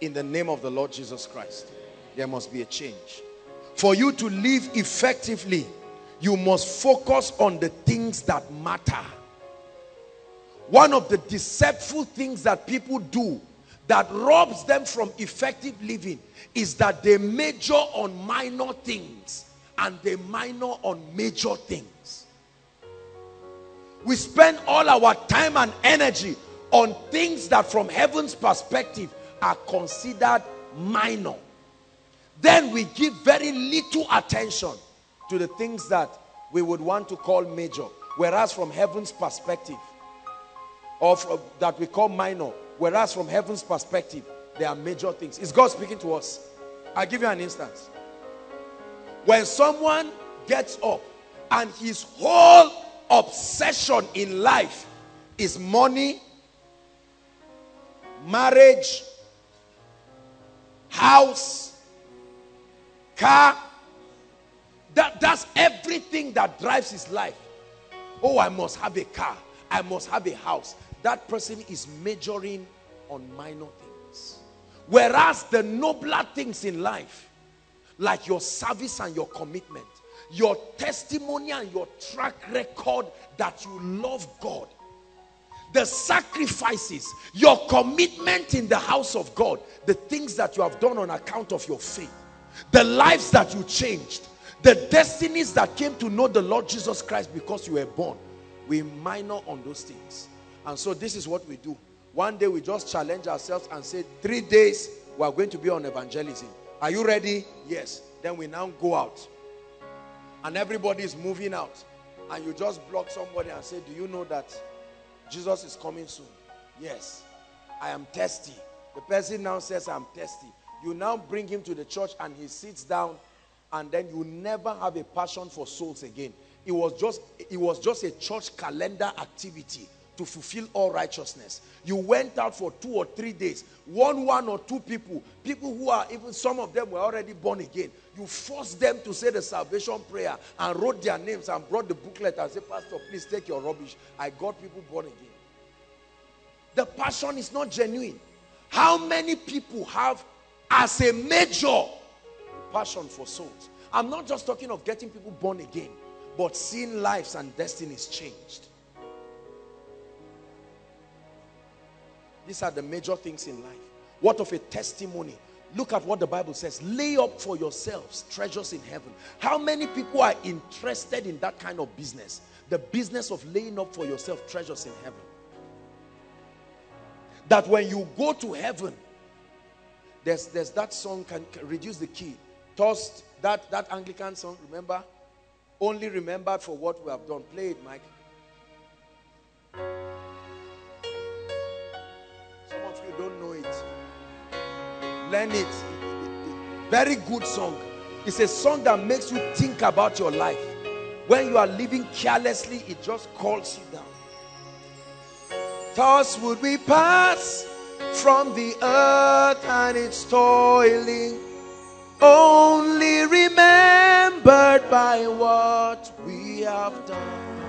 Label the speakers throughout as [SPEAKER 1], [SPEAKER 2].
[SPEAKER 1] in the name of the Lord Jesus Christ. There must be a change. For you to live effectively, you must focus on the things that matter. One of the deceptful things that people do that robs them from effective living is that they major on minor things and they minor on major things. We spend all our time and energy on things that from heaven's perspective are considered minor. Then we give very little attention to the things that we would want to call major. Whereas from heaven's perspective, or from, that we call minor, whereas from heaven's perspective, they are major things. Is God speaking to us? I'll give you an instance. When someone gets up and his whole obsession in life is money, marriage, house, car. That, that's everything that drives his life. Oh, I must have a car. I must have a house. That person is majoring on minor things. Whereas the nobler things in life, like your service and your commitment, your testimony and your track record that you love God, the sacrifices, your commitment in the house of God, the things that you have done on account of your faith, the lives that you changed, the destinies that came to know the Lord Jesus Christ because you were born. We minor on those things. And so this is what we do. One day we just challenge ourselves and say, three days we are going to be on evangelism. Are you ready? Yes. Then we now go out. And everybody is moving out. And you just block somebody and say, do you know that Jesus is coming soon. Yes. I am thirsty. The person now says, I'm thirsty. You now bring him to the church and he sits down and then you never have a passion for souls again. It was just, it was just a church calendar activity to fulfill all righteousness. You went out for two or three days. One, one or two people, people who are even, some of them were already born again. You forced them to say the salvation prayer and wrote their names and brought the booklet and said, Pastor, please take your rubbish. I got people born again. The passion is not genuine. How many people have as a major passion for souls? I'm not just talking of getting people born again, but seeing lives and destinies changed. These are the major things in life. What of a testimony? Look at what the Bible says. Lay up for yourselves treasures in heaven. How many people are interested in that kind of business? The business of laying up for yourself treasures in heaven. That when you go to heaven, there's, there's that song, can, can reduce the key. Tossed, that, that Anglican song, remember? Only remembered for what we have done. Play it, Mike. Learn it. Very good song. It's a song that makes you think about your life. When you are living carelessly, it just calls you down. Thus would we pass from the earth and its toiling, only remembered by what we have done.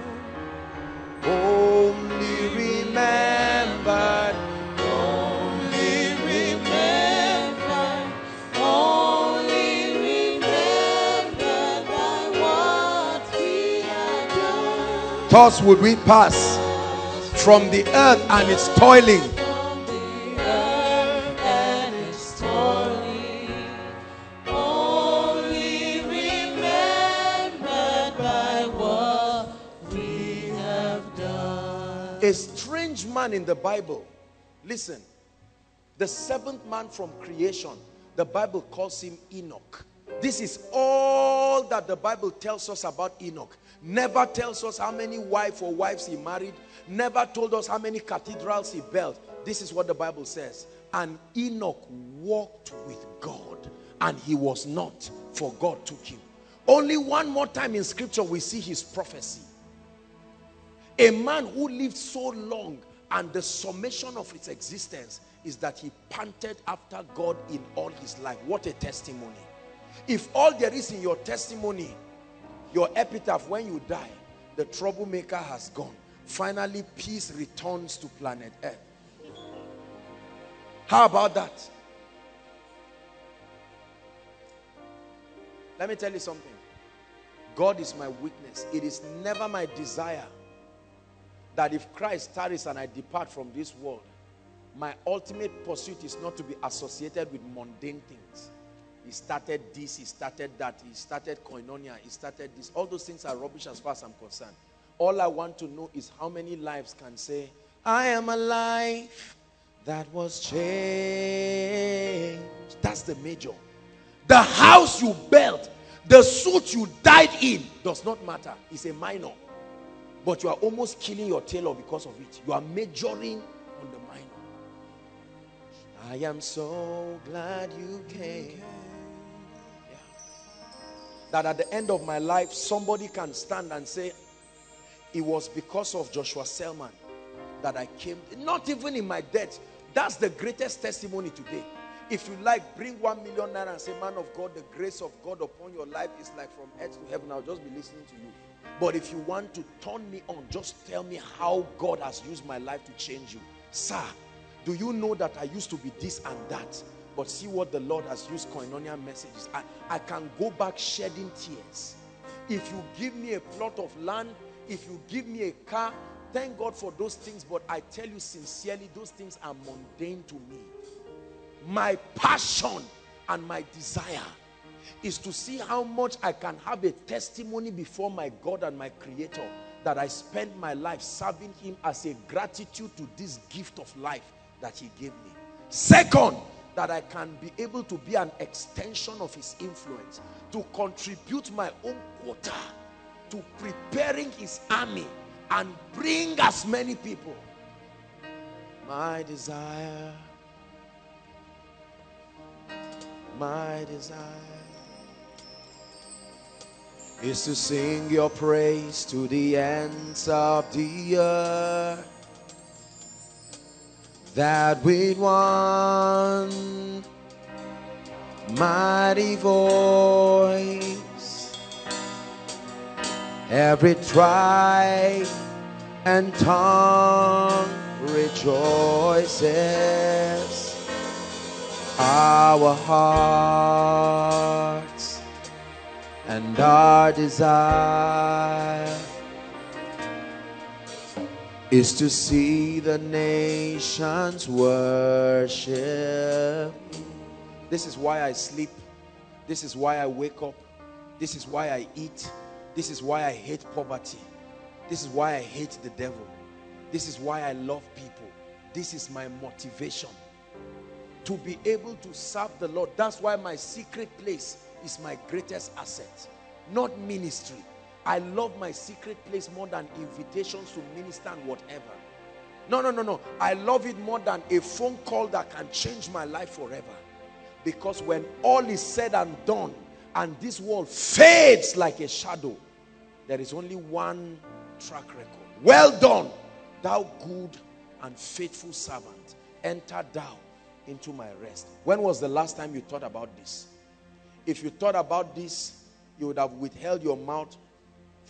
[SPEAKER 1] Only remembered Thus would we pass from the earth and its toiling. Only remember by what we have done. A strange man in the Bible. Listen, the seventh man from creation, the Bible calls him Enoch. This is all that the Bible tells us about Enoch never tells us how many wife or wives he married, never told us how many cathedrals he built. This is what the Bible says. And Enoch walked with God and he was not, for God took him. Only one more time in scripture we see his prophecy. A man who lived so long and the summation of his existence is that he panted after God in all his life. What a testimony. If all there is in your testimony, your epitaph when you die, the troublemaker has gone. Finally, peace returns to planet Earth. How about that? Let me tell you something. God is my witness. It is never my desire that if Christ tarries and I depart from this world, my ultimate pursuit is not to be associated with mundane things. He started this, he started that, he started koinonia, he started this. All those things are rubbish as far as I'm concerned. All I want to know is how many lives can say, I am a life that was changed. That's the major. The house you built, the suit you died in does not matter. It's a minor. But you are almost killing your tailor because of it. You are majoring on the minor. I am so glad you came. That at the end of my life, somebody can stand and say, it was because of Joshua Selman that I came. Not even in my death. That's the greatest testimony today. If you like, bring one million naira and say, man of God, the grace of God upon your life is like from earth to heaven. I'll just be listening to you. But if you want to turn me on, just tell me how God has used my life to change you. Sir, do you know that I used to be this and that? But see what the Lord has used koinonia messages. I, I can go back shedding tears. If you give me a plot of land, if you give me a car, thank God for those things. But I tell you sincerely, those things are mundane to me my passion and my desire is to see how much I can have a testimony before my God and my creator that I spent my life serving him as a gratitude to this gift of life that he gave me. Second, that I can be able to be an extension of his influence, to contribute my own quota to preparing his army and bring as many people. My desire my desire is to sing your praise to the ends of the earth. That we'd one mighty voice, every tribe and tongue rejoices. Our hearts and our desire is to see the nations worship. This is why I sleep. This is why I wake up. This is why I eat. This is why I hate poverty. This is why I hate the devil. This is why I love people. This is my motivation to be able to serve the Lord. That's why my secret place is my greatest asset, not ministry. I love my secret place more than invitations to minister and whatever. No, no, no, no. I love it more than a phone call that can change my life forever. Because when all is said and done and this world fades like a shadow, there is only one track record. Well done, thou good and faithful servant. Enter thou into my rest. When was the last time you thought about this? If you thought about this, you would have withheld your mouth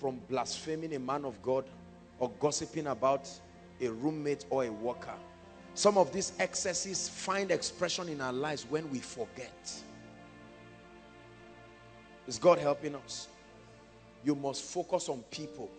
[SPEAKER 1] from blaspheming a man of God or gossiping about a roommate or a worker. Some of these excesses find expression in our lives when we forget. Is God helping us? You must focus on people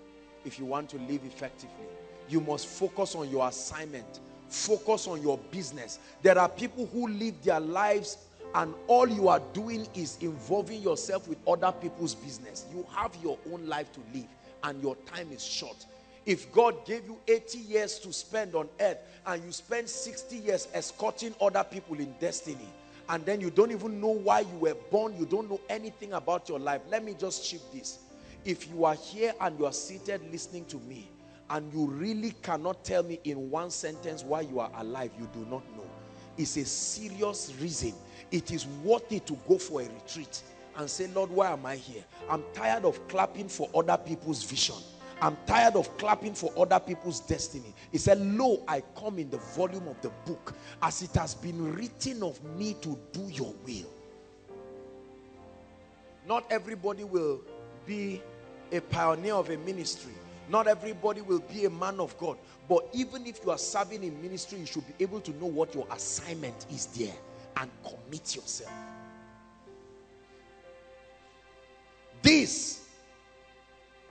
[SPEAKER 1] if you want to live effectively. You must focus on your assignment Focus on your business. There are people who live their lives and all you are doing is involving yourself with other people's business. You have your own life to live and your time is short. If God gave you 80 years to spend on earth and you spend 60 years escorting other people in destiny and then you don't even know why you were born, you don't know anything about your life. Let me just chip this. If you are here and you are seated listening to me and you really cannot tell me in one sentence why you are alive, you do not know. Is a serious reason. It is worth it to go for a retreat and say, Lord, why am I here? I'm tired of clapping for other people's vision. I'm tired of clapping for other people's destiny. He said, Lo, I come in the volume of the book as it has been written of me to do your will. Not everybody will be a pioneer of a ministry. Not everybody will be a man of God. But even if you are serving in ministry, you should be able to know what your assignment is there and commit yourself. This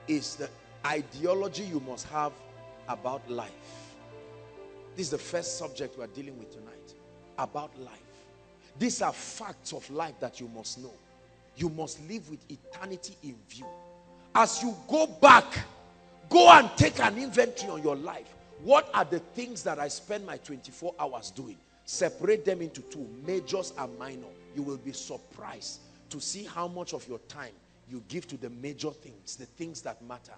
[SPEAKER 1] is the ideology you must have about life. This is the first subject we are dealing with tonight about life. These are facts of life that you must know. You must live with eternity in view. As you go back, go and take an inventory on your life. What are the things that I spend my 24 hours doing? Separate them into two, majors and minor. You will be surprised to see how much of your time you give to the major things, the things that matter.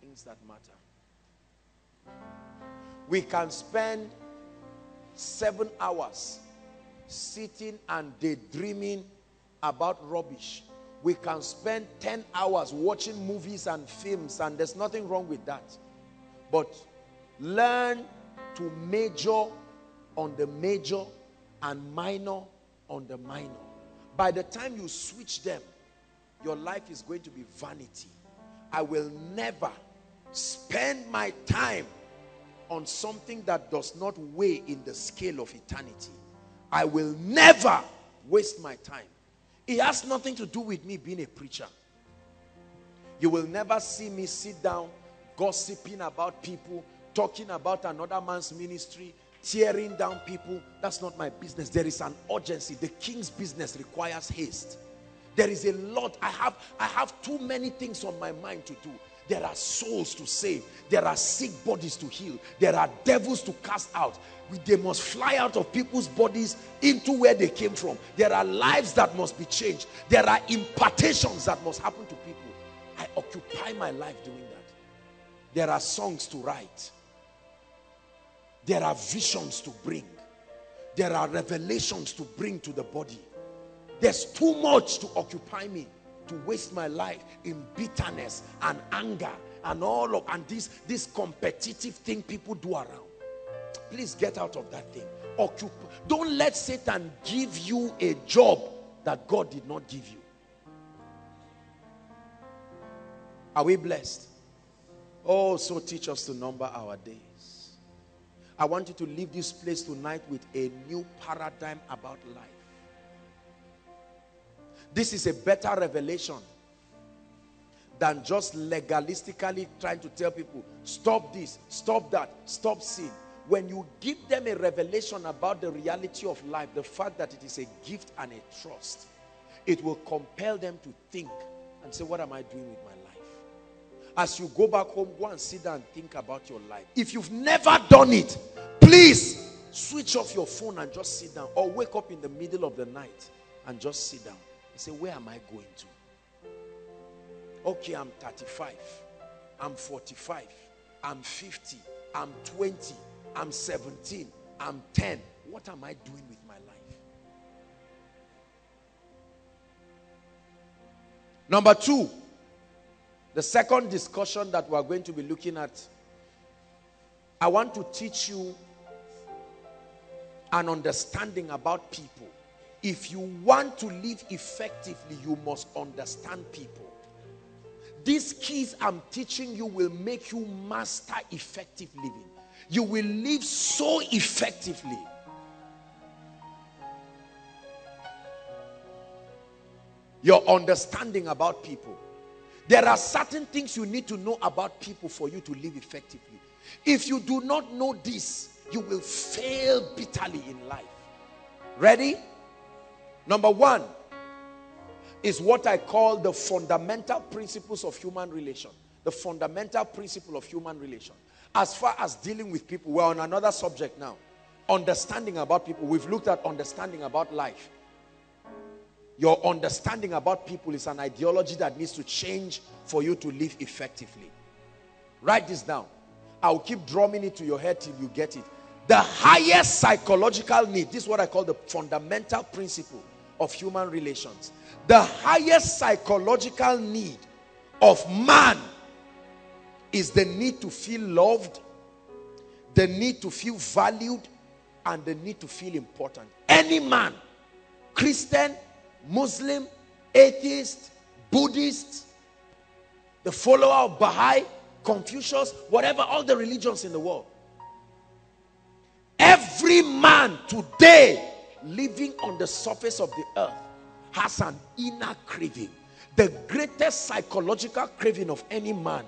[SPEAKER 1] Things that matter. We can spend seven hours sitting and daydreaming about rubbish. We can spend 10 hours watching movies and films and there's nothing wrong with that. But learn to major on the major and minor on the minor. By the time you switch them, your life is going to be vanity. I will never spend my time on something that does not weigh in the scale of eternity. I will never waste my time. It has nothing to do with me being a preacher. You will never see me sit down gossiping about people, talking about another man's ministry, tearing down people. That's not my business. There is an urgency. The king's business requires haste. There is a lot. I have, I have too many things on my mind to do. There are souls to save. There are sick bodies to heal. There are devils to cast out. They must fly out of people's bodies into where they came from. There are lives that must be changed. There are impartations that must happen to people. I occupy my life doing that. There are songs to write. There are visions to bring. There are revelations to bring to the body. There's too much to occupy me to waste my life in bitterness and anger and all of and this this competitive thing people do around. Please get out of that thing. Occupy. Don't let Satan give you a job that God did not give you. Are we blessed? Oh, so teach us to number our days. I want you to leave this place tonight with a new paradigm about life. This is a better revelation than just legalistically trying to tell people, stop this, stop that, stop sin. When you give them a revelation about the reality of life, the fact that it is a gift and a trust, it will compel them to think and say, what am I doing with my? As you go back home, go and sit down and think about your life. If you've never done it, please switch off your phone and just sit down or wake up in the middle of the night and just sit down and say, where am I going to? Okay, I'm 35. I'm 45. I'm 50. I'm 20. I'm 17. I'm 10. What am I doing with my life? Number two, the second discussion that we're going to be looking at, I want to teach you an understanding about people. If you want to live effectively, you must understand people. These keys I'm teaching you will make you master effective living. You will live so effectively. Your understanding about people. There are certain things you need to know about people for you to live effectively. If you do not know this, you will fail bitterly in life. Ready? Number one is what I call the fundamental principles of human relation. The fundamental principle of human relation. As far as dealing with people, we're on another subject now. Understanding about people. We've looked at understanding about life. Your understanding about people is an ideology that needs to change for you to live effectively. Write this down. I'll keep drumming it to your head till you get it. The highest psychological need, this is what I call the fundamental principle of human relations. The highest psychological need of man is the need to feel loved, the need to feel valued, and the need to feel important. Any man, Christian, Muslim, atheist, Buddhist, the follower of Baha'i, Confucius, whatever, all the religions in the world. Every man today living on the surface of the earth has an inner craving. The greatest psychological craving of any man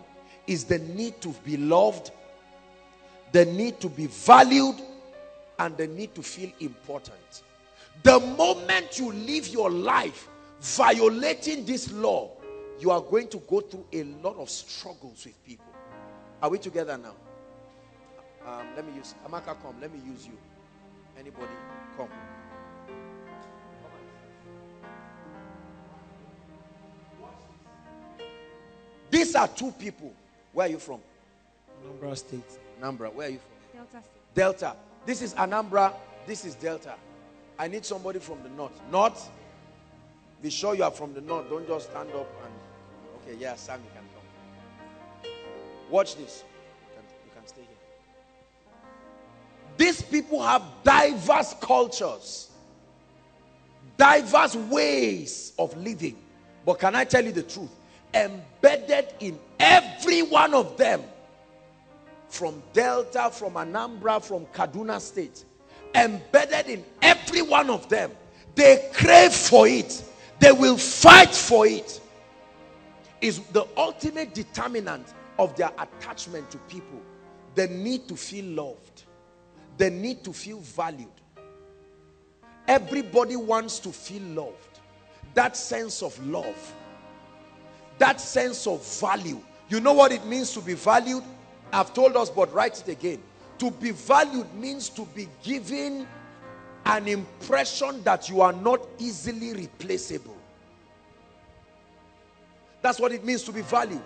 [SPEAKER 1] is the need to be loved, the need to be valued, and the need to feel important. The moment you live your life violating this law, you are going to go through a lot of struggles with people. Are we together now? Um, let me use Amaka. Come. Let me use you. Anybody? Come. These are two people. Where are you from?
[SPEAKER 2] Anambra State.
[SPEAKER 1] Anambra. Where are you from?
[SPEAKER 3] Delta State.
[SPEAKER 1] Delta. This is Anambra. This is Delta. I need somebody from the north. North. Be sure you are from the north. Don't just stand up and. Okay, yeah, Sam, you can come. Watch this. You can, you can stay here. These people have diverse cultures, diverse ways of living. But can I tell you the truth? Embedded in every one of them, from Delta, from Anambra, from Kaduna State, embedded in every one of them, they crave for it, they will fight for it. Is the ultimate determinant of their attachment to people the need to feel loved the need to feel valued. Everybody wants to feel loved. That sense of love, that sense of value. You know what it means to be valued? I've told us, but write it again. To be valued means to be given an impression that you are not easily replaceable. That's what it means to be valued.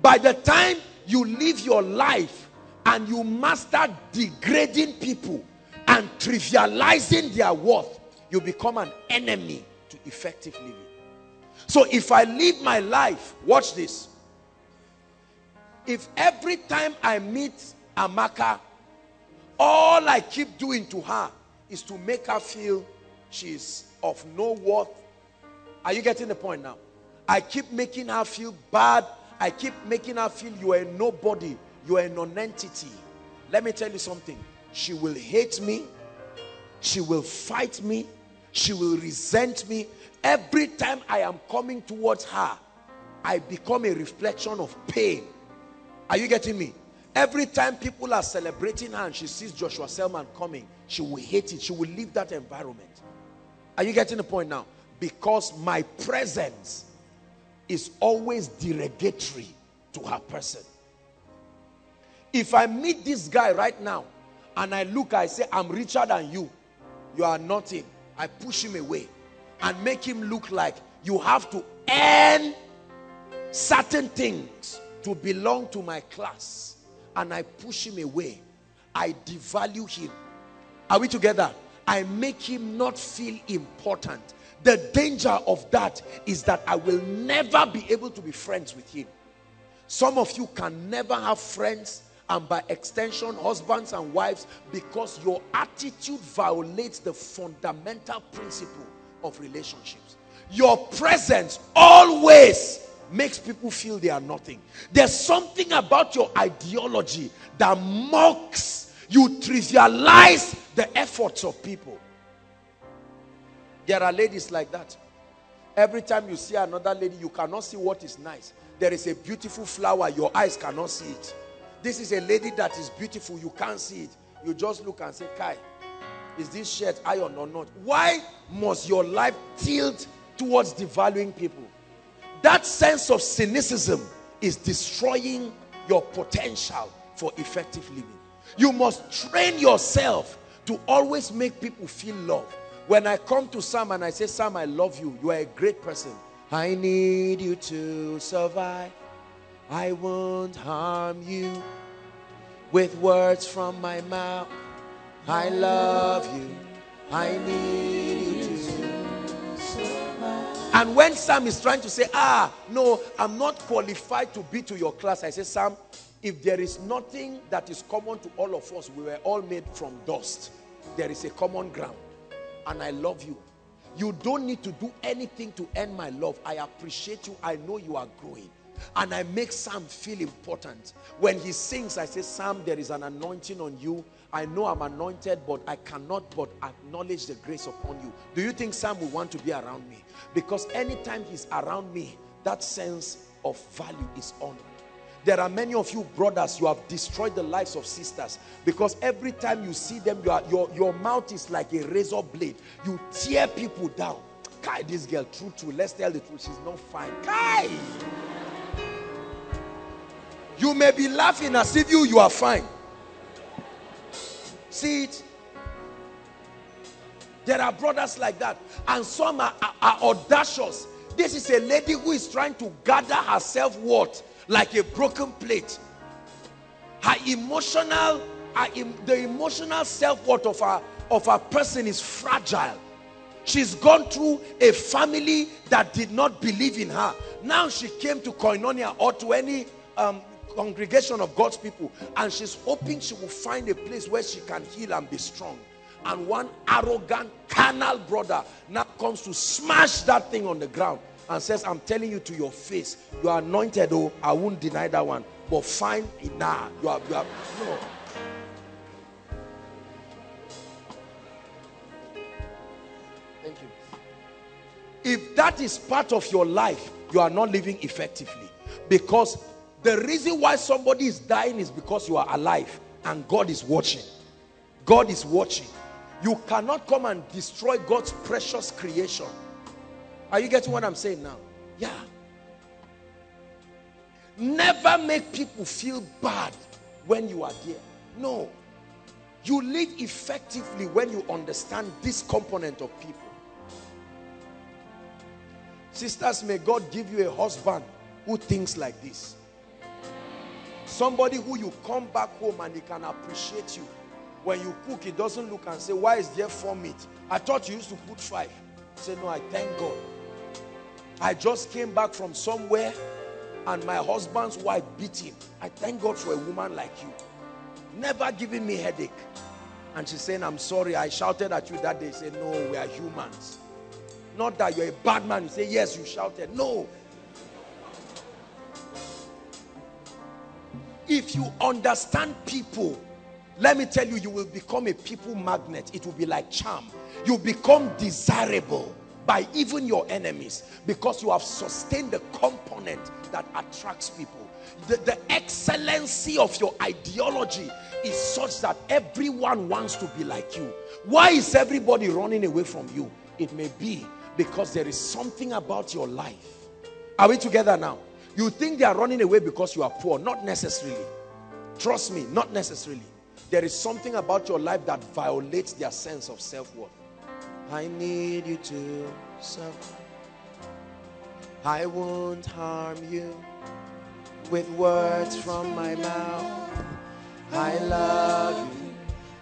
[SPEAKER 1] By the time you live your life and you master degrading people and trivializing their worth, you become an enemy to effective living. So if I live my life, watch this. If every time I meet Amaka, all I keep doing to her is to make her feel she's of no worth. Are you getting the point now? I keep making her feel bad I keep making her feel you are a nobody, you are a non-entity. Let me tell you something. She will hate me. She will fight me. She will resent me. Every time I am coming towards her, I become a reflection of pain. Are you getting me? Every time people are celebrating her and she sees Joshua Selman coming, she will hate it. She will leave that environment. Are you getting the point now? Because my presence is always derogatory to her person. If I meet this guy right now and I look, I say, I'm richer than you, you are nothing. I push him away and make him look like you have to earn certain things to belong to my class. And I push him away. I devalue him. Are we together? I make him not feel important. The danger of that is that I will never be able to be friends with him. Some of you can never have friends and by extension husbands and wives because your attitude violates the fundamental principle of relationships. Your presence always makes people feel they are nothing. There's something about your ideology that mocks, you trivialize the efforts of people. There are ladies like that. Every time you see another lady, you cannot see what is nice. There is a beautiful flower, your eyes cannot see it. This is a lady that is beautiful, you can't see it. You just look and say, Kai, is this shirt iron or not? Why must your life tilt towards devaluing people? That sense of cynicism is destroying your potential for effective living. You must train yourself to always make people feel loved. When I come to Sam and I say, Sam, I love you. You are a great person. I need you to survive. I won't harm you. with words from my mouth. I love you. I need you to. And when Sam is trying to say, ah, no, I'm not qualified to be to your class, I say, Sam, if there is nothing that is common to all of us, we were all made from dust. There is a common ground. And I love you. You don't need to do anything to earn my love. I appreciate you. I know you are growing. And I make Sam feel important. When he sings, I say, Sam, there is an anointing on you. I know I'm anointed, but I cannot but acknowledge the grace upon you. Do you think Sam will want to be around me? Because anytime he's around me, that sense of value is honored. There are many of you brothers, you have destroyed the lives of sisters because every time you see them, you are, your, your mouth is like a razor blade. You tear people down. Kai, this girl, true, true. Let's tell the truth. She's not fine. Kai! You may be laughing as if you, you are fine. See it? There are brothers like that. And some are, are, are audacious. This is a lady who is trying to gather herself what? Like a broken plate. Her emotional, her, the emotional self-worth of her, of her person is fragile. She's gone through a family that did not believe in her. Now she came to Koinonia or to any um, congregation of God's people and she's hoping she will find a place where she can heal and be strong. And one arrogant carnal brother now comes to smash that thing on the ground and says i'm telling you to your face you are anointed oh i won't deny that one but fine nah you are you are no. Thank you. If that is part of your life you are not living effectively because the reason why somebody is dying is because you are alive and God is watching. God is watching. You cannot come and destroy God's precious creation. Are you getting what I'm saying now? Yeah. Never make people feel bad when you are there. No. You live effectively when you understand this component of people. Sisters, may God give you a husband who thinks like this. Somebody who you come back home and he can appreciate you. When you cook, he doesn't look and say, why is there four meat? I thought you used to put five. Say, no, I thank God. I just came back from somewhere and my husband's wife beat him. I thank God for a woman like you. Never giving me headache. And she's saying, I'm sorry, I shouted at you that day. Say, no, we are humans. Not that you're a bad man. You say, yes, you shouted. No, If you understand people, let me tell you, you will become a people magnet. It will be like charm. You become desirable by even your enemies because you have sustained the component that attracts people. The, the excellency of your ideology is such that everyone wants to be like you. Why is everybody running away from you? It may be because there is something about your life. Are we together now? You think they are running away because you are poor. Not necessarily. Trust me, not necessarily. There is something about your life that violates their sense of self-worth. I need you to serve. I won't harm you with words from my mouth. I love you.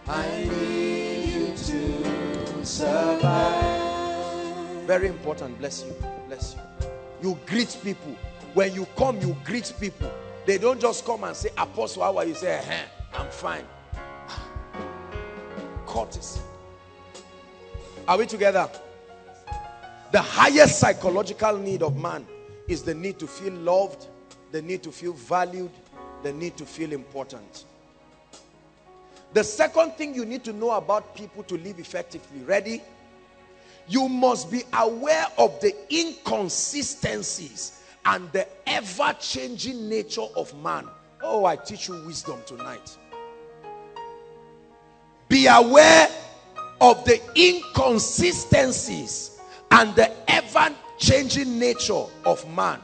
[SPEAKER 1] I need you to survive. Very important. Bless you. Bless you. You greet people when you come, you greet people. They don't just come and say, Apostle, how are you? Say, I'm fine. Ah. Courtesy. Are we together? The highest psychological need of man is the need to feel loved, the need to feel valued, the need to feel important. The second thing you need to know about people to live effectively, ready? You must be aware of the inconsistencies and the ever-changing nature of man. Oh, I teach you wisdom tonight. Be aware of the inconsistencies and the ever-changing nature of man.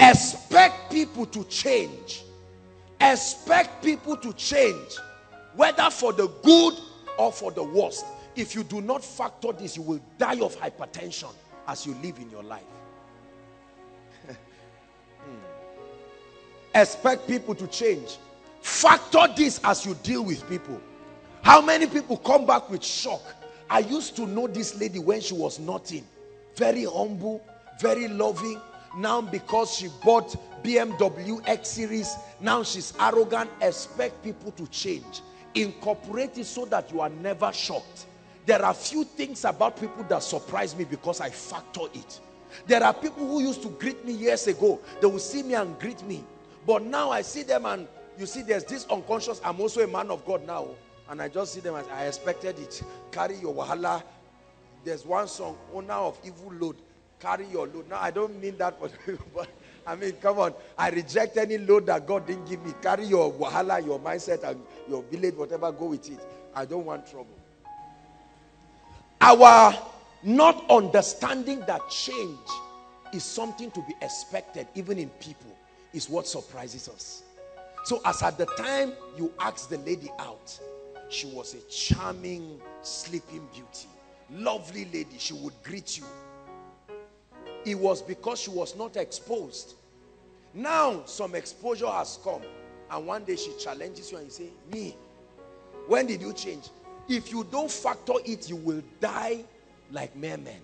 [SPEAKER 1] Expect people to change. Expect people to change, whether for the good or for the worst. If you do not factor this, you will die of hypertension as you live in your life. Expect people to change Factor this as you deal with people. How many people come back with shock? I used to know this lady when she was nothing. Very humble, very loving. Now because she bought BMW X Series, now she's arrogant. Expect people to change. Incorporate it so that you are never shocked. There are few things about people that surprise me because I factor it. There are people who used to greet me years ago. They will see me and greet me. But now I see them and you see there's this unconscious. I'm also a man of God now. And I just see them as I expected it. Carry your wahala. There's one song, owner of evil load. Carry your load. Now I don't mean that but, but I mean, come on. I reject any load that God didn't give me. Carry your wahala, your mindset, and your village, whatever, go with it. I don't want trouble. Our not understanding that change is something to be expected even in people is what surprises us. So as at the time you asked the lady out, she was a charming sleeping beauty. Lovely lady. She would greet you. It was because she was not exposed. Now some exposure has come. And one day she challenges you and you say, me, when did you change? If you don't factor it, you will die like mere men.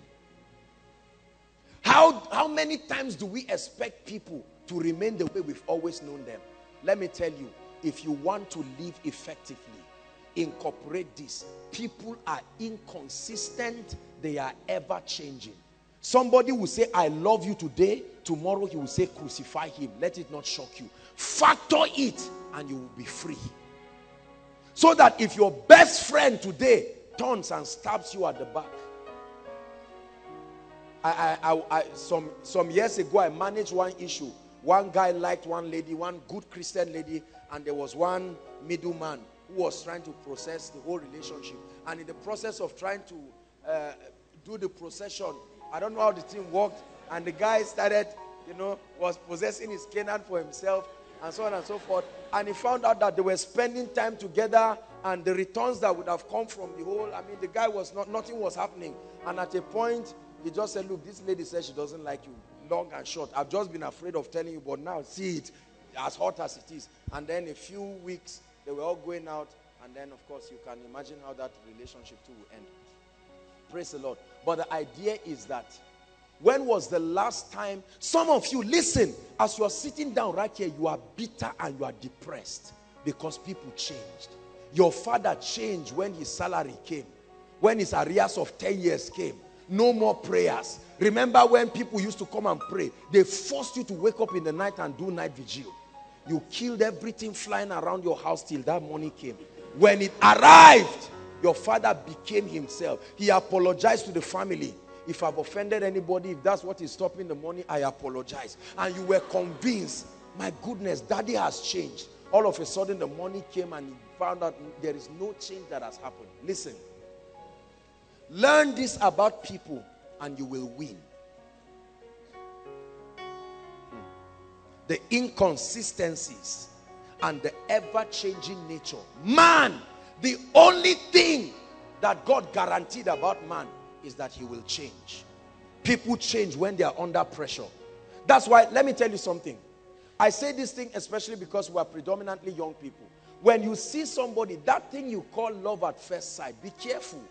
[SPEAKER 1] How, how many times do we expect people to remain the way we've always known them? Let me tell you, if you want to live effectively, incorporate this. People are inconsistent, they are ever changing. Somebody will say, I love you today. Tomorrow he will say, crucify him. Let it not shock you. Factor it and you will be free. So that if your best friend today turns and stabs you at the back. I, I, I, I, some, some years ago, I managed one issue. One guy liked one lady, one good Christian lady, and there was one middleman who was trying to process the whole relationship. And in the process of trying to uh, do the procession, I don't know how the thing worked, and the guy started, you know, was possessing his Canaan for himself, and so on and so forth. And he found out that they were spending time together, and the returns that would have come from the whole, I mean, the guy was not, nothing was happening. And at a point, he just said, Look, this lady says she doesn't like you. Long and short. I've just been afraid of telling you, but now see it as hot as it is. And then a few weeks, they were all going out. And then, of course, you can imagine how that relationship too will end. Praise the Lord. But the idea is that when was the last time some of you listen as you are sitting down right here you are bitter and you are depressed because people changed your father changed when his salary came when his arrears of 10 years came no more prayers remember when people used to come and pray? They forced you to wake up in the night and do night vigil. You killed everything flying around your house till that money came. When it arrived your father became himself. He apologized to the family. If I've offended anybody, if that's what is stopping the money, I apologize. And you were convinced, my goodness, daddy has changed. All of a sudden, the money came and he found out there is no change that has happened. Listen, learn this about people and you will win. The inconsistencies and the ever changing nature. Man, the only thing that God guaranteed about man is that he will change. People change when they are under pressure. That's why, let me tell you something. I say this thing especially because we are predominantly young people. When you see somebody, that thing you call love at first sight, be careful.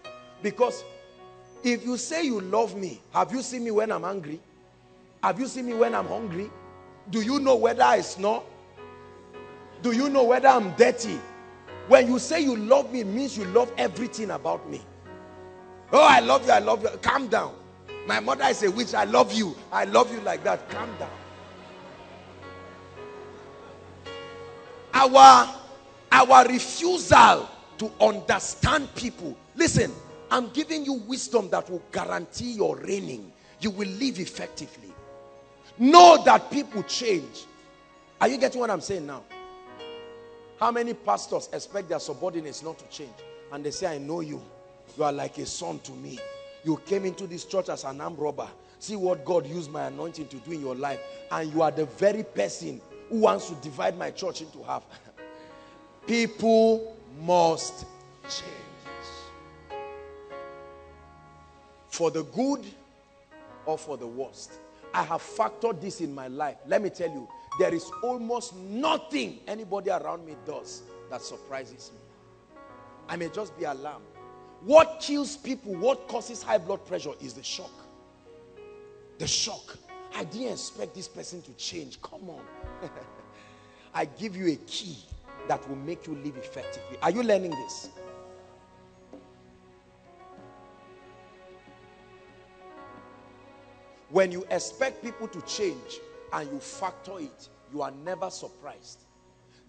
[SPEAKER 1] Because if you say you love me, have you seen me when I'm angry? Have you seen me when I'm hungry? Do you know whether I snore? Do you know whether I'm dirty? When you say you love me, means you love everything about me. Oh, I love you, I love you. Calm down. My mother is a witch. I love you. I love you like that. Calm down. Our, our refusal to understand people. Listen, I'm giving you wisdom that will guarantee your reigning. You will live effectively. Know that people change. Are you getting what I'm saying now? How many pastors expect their subordinates not to change? And they say, I know you. You are like a son to me. You came into this church as an armed robber. See what God used my anointing to do in your life. And you are the very person who wants to divide my church into half. People must change. For the good or for the worst. I have factored this in my life. Let me tell you, there is almost nothing anybody around me does that surprises me. I may just be alarmed. What kills people, what causes high blood pressure is the shock. The shock. I didn't expect this person to change. Come on. I give you a key that will make you live effectively. Are you learning this? When you expect people to change and you factor it, you are never surprised.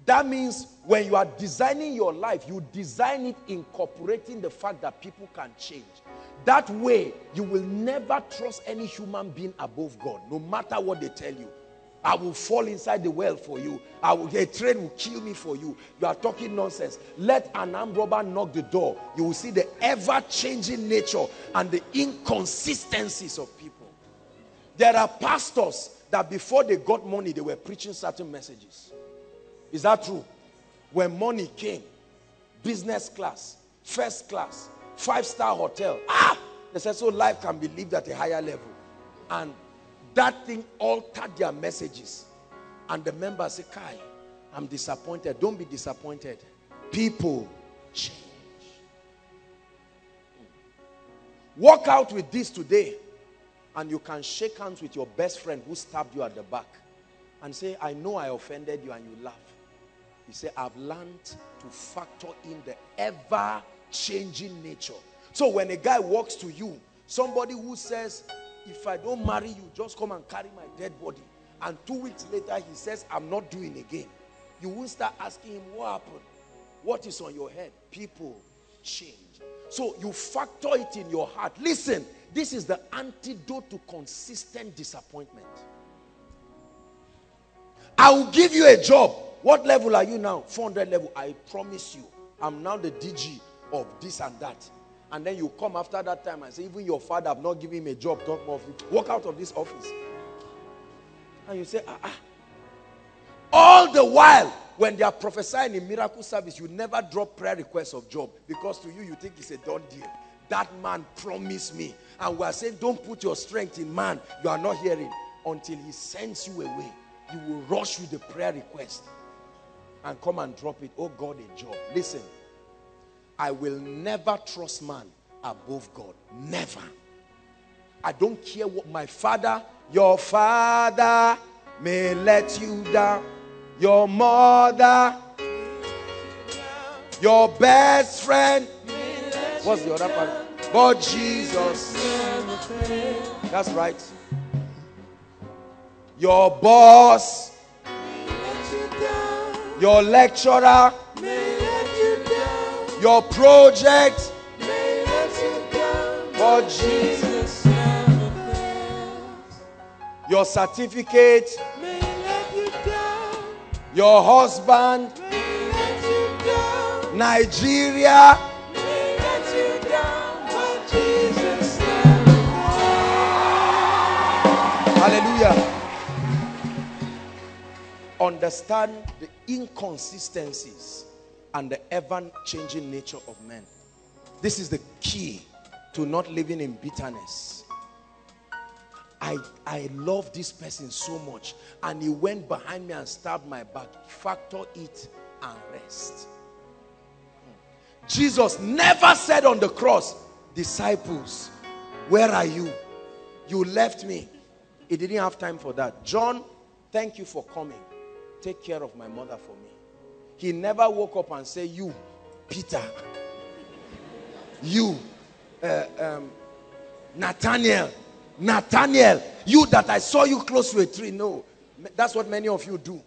[SPEAKER 1] That means when you are designing your life, you design it incorporating the fact that people can change. That way, you will never trust any human being above God, no matter what they tell you. I will fall inside the well for you. I will, a train will kill me for you. You are talking nonsense. Let an armed robber knock the door. You will see the ever-changing nature and the inconsistencies of people. There are pastors that before they got money, they were preaching certain messages. Is that true? When money came, business class, first class, five-star hotel, ah, they said, so life can be lived at a higher level. And that thing altered their messages. And the members say, Kai, I'm disappointed. Don't be disappointed. People change. Walk out with this today and you can shake hands with your best friend who stabbed you at the back and say, I know I offended you and you laugh. He said, I've learned to factor in the ever-changing nature. So when a guy walks to you, somebody who says, if I don't marry you, just come and carry my dead body. And two weeks later, he says, I'm not doing again. You will start asking him, what happened? What is on your head? People change. So you factor it in your heart. Listen, this is the antidote to consistent disappointment. I will give you a job. What level are you now? 400 level. I promise you. I'm now the DG of this and that. And then you come after that time and say, even your father have not given him a job. Talk more of it. Walk out of this office. And you say, ah, ah. All the while, when they are prophesying in miracle service, you never drop prayer requests of job. Because to you, you think it's a done deal. That man promised me. And we are saying, don't put your strength in man. You are not hearing. Until he sends you away. You will rush with the prayer request. And come and drop it. Oh God, a job. Listen. I will never trust man above God. Never. I don't care what my father, your father may let you down. Your mother, your best friend. What's the other part? But Jesus. That's right. Your boss, your lecturer, your project, but Jesus, your certificate, your husband, Nigeria, Understand the inconsistencies and the ever-changing nature of men. This is the key to not living in bitterness. I, I love this person so much and he went behind me and stabbed my back. Factor it and rest. Jesus never said on the cross, disciples, where are you? You left me. He didn't have time for that. John, thank you for coming. Take care of my mother for me. He never woke up and said, you, Peter, you, uh, um, Nathaniel, Nathaniel, you that I saw you close to a tree. No, that's what many of you do.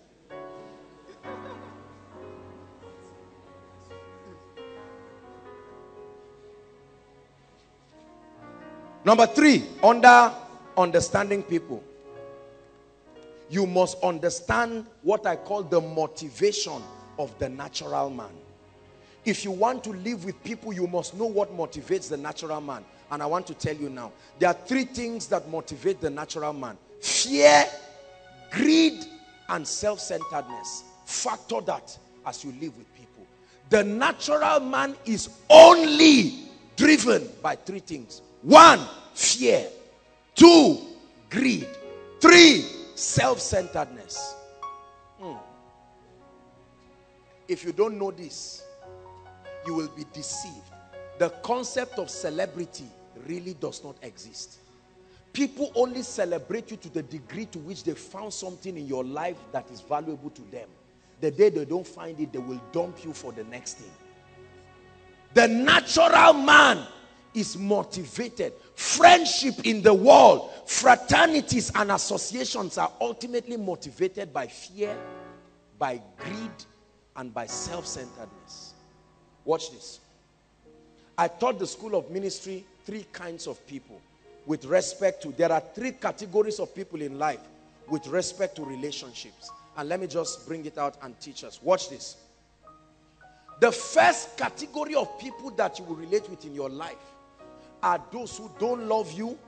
[SPEAKER 1] Number three, under understanding people. You must understand what I call the motivation of the natural man. If you want to live with people, you must know what motivates the natural man. And I want to tell you now, there are three things that motivate the natural man. Fear, greed, and self-centeredness. Factor that as you live with people. The natural man is only driven by three things. One, fear. Two, greed. Three, Self-centeredness. Hmm. If you don't know this, you will be deceived. The concept of celebrity really does not exist. People only celebrate you to the degree to which they found something in your life that is valuable to them. The day they don't find it, they will dump you for the next thing. The natural man is motivated. Friendship in the world, fraternities and associations are ultimately motivated by fear, by greed, and by self-centeredness. Watch this. I taught the school of ministry three kinds of people with respect to, there are three categories of people in life with respect to relationships. And let me just bring it out and teach us. Watch this. The first category of people that you will relate with in your life are those who don't love you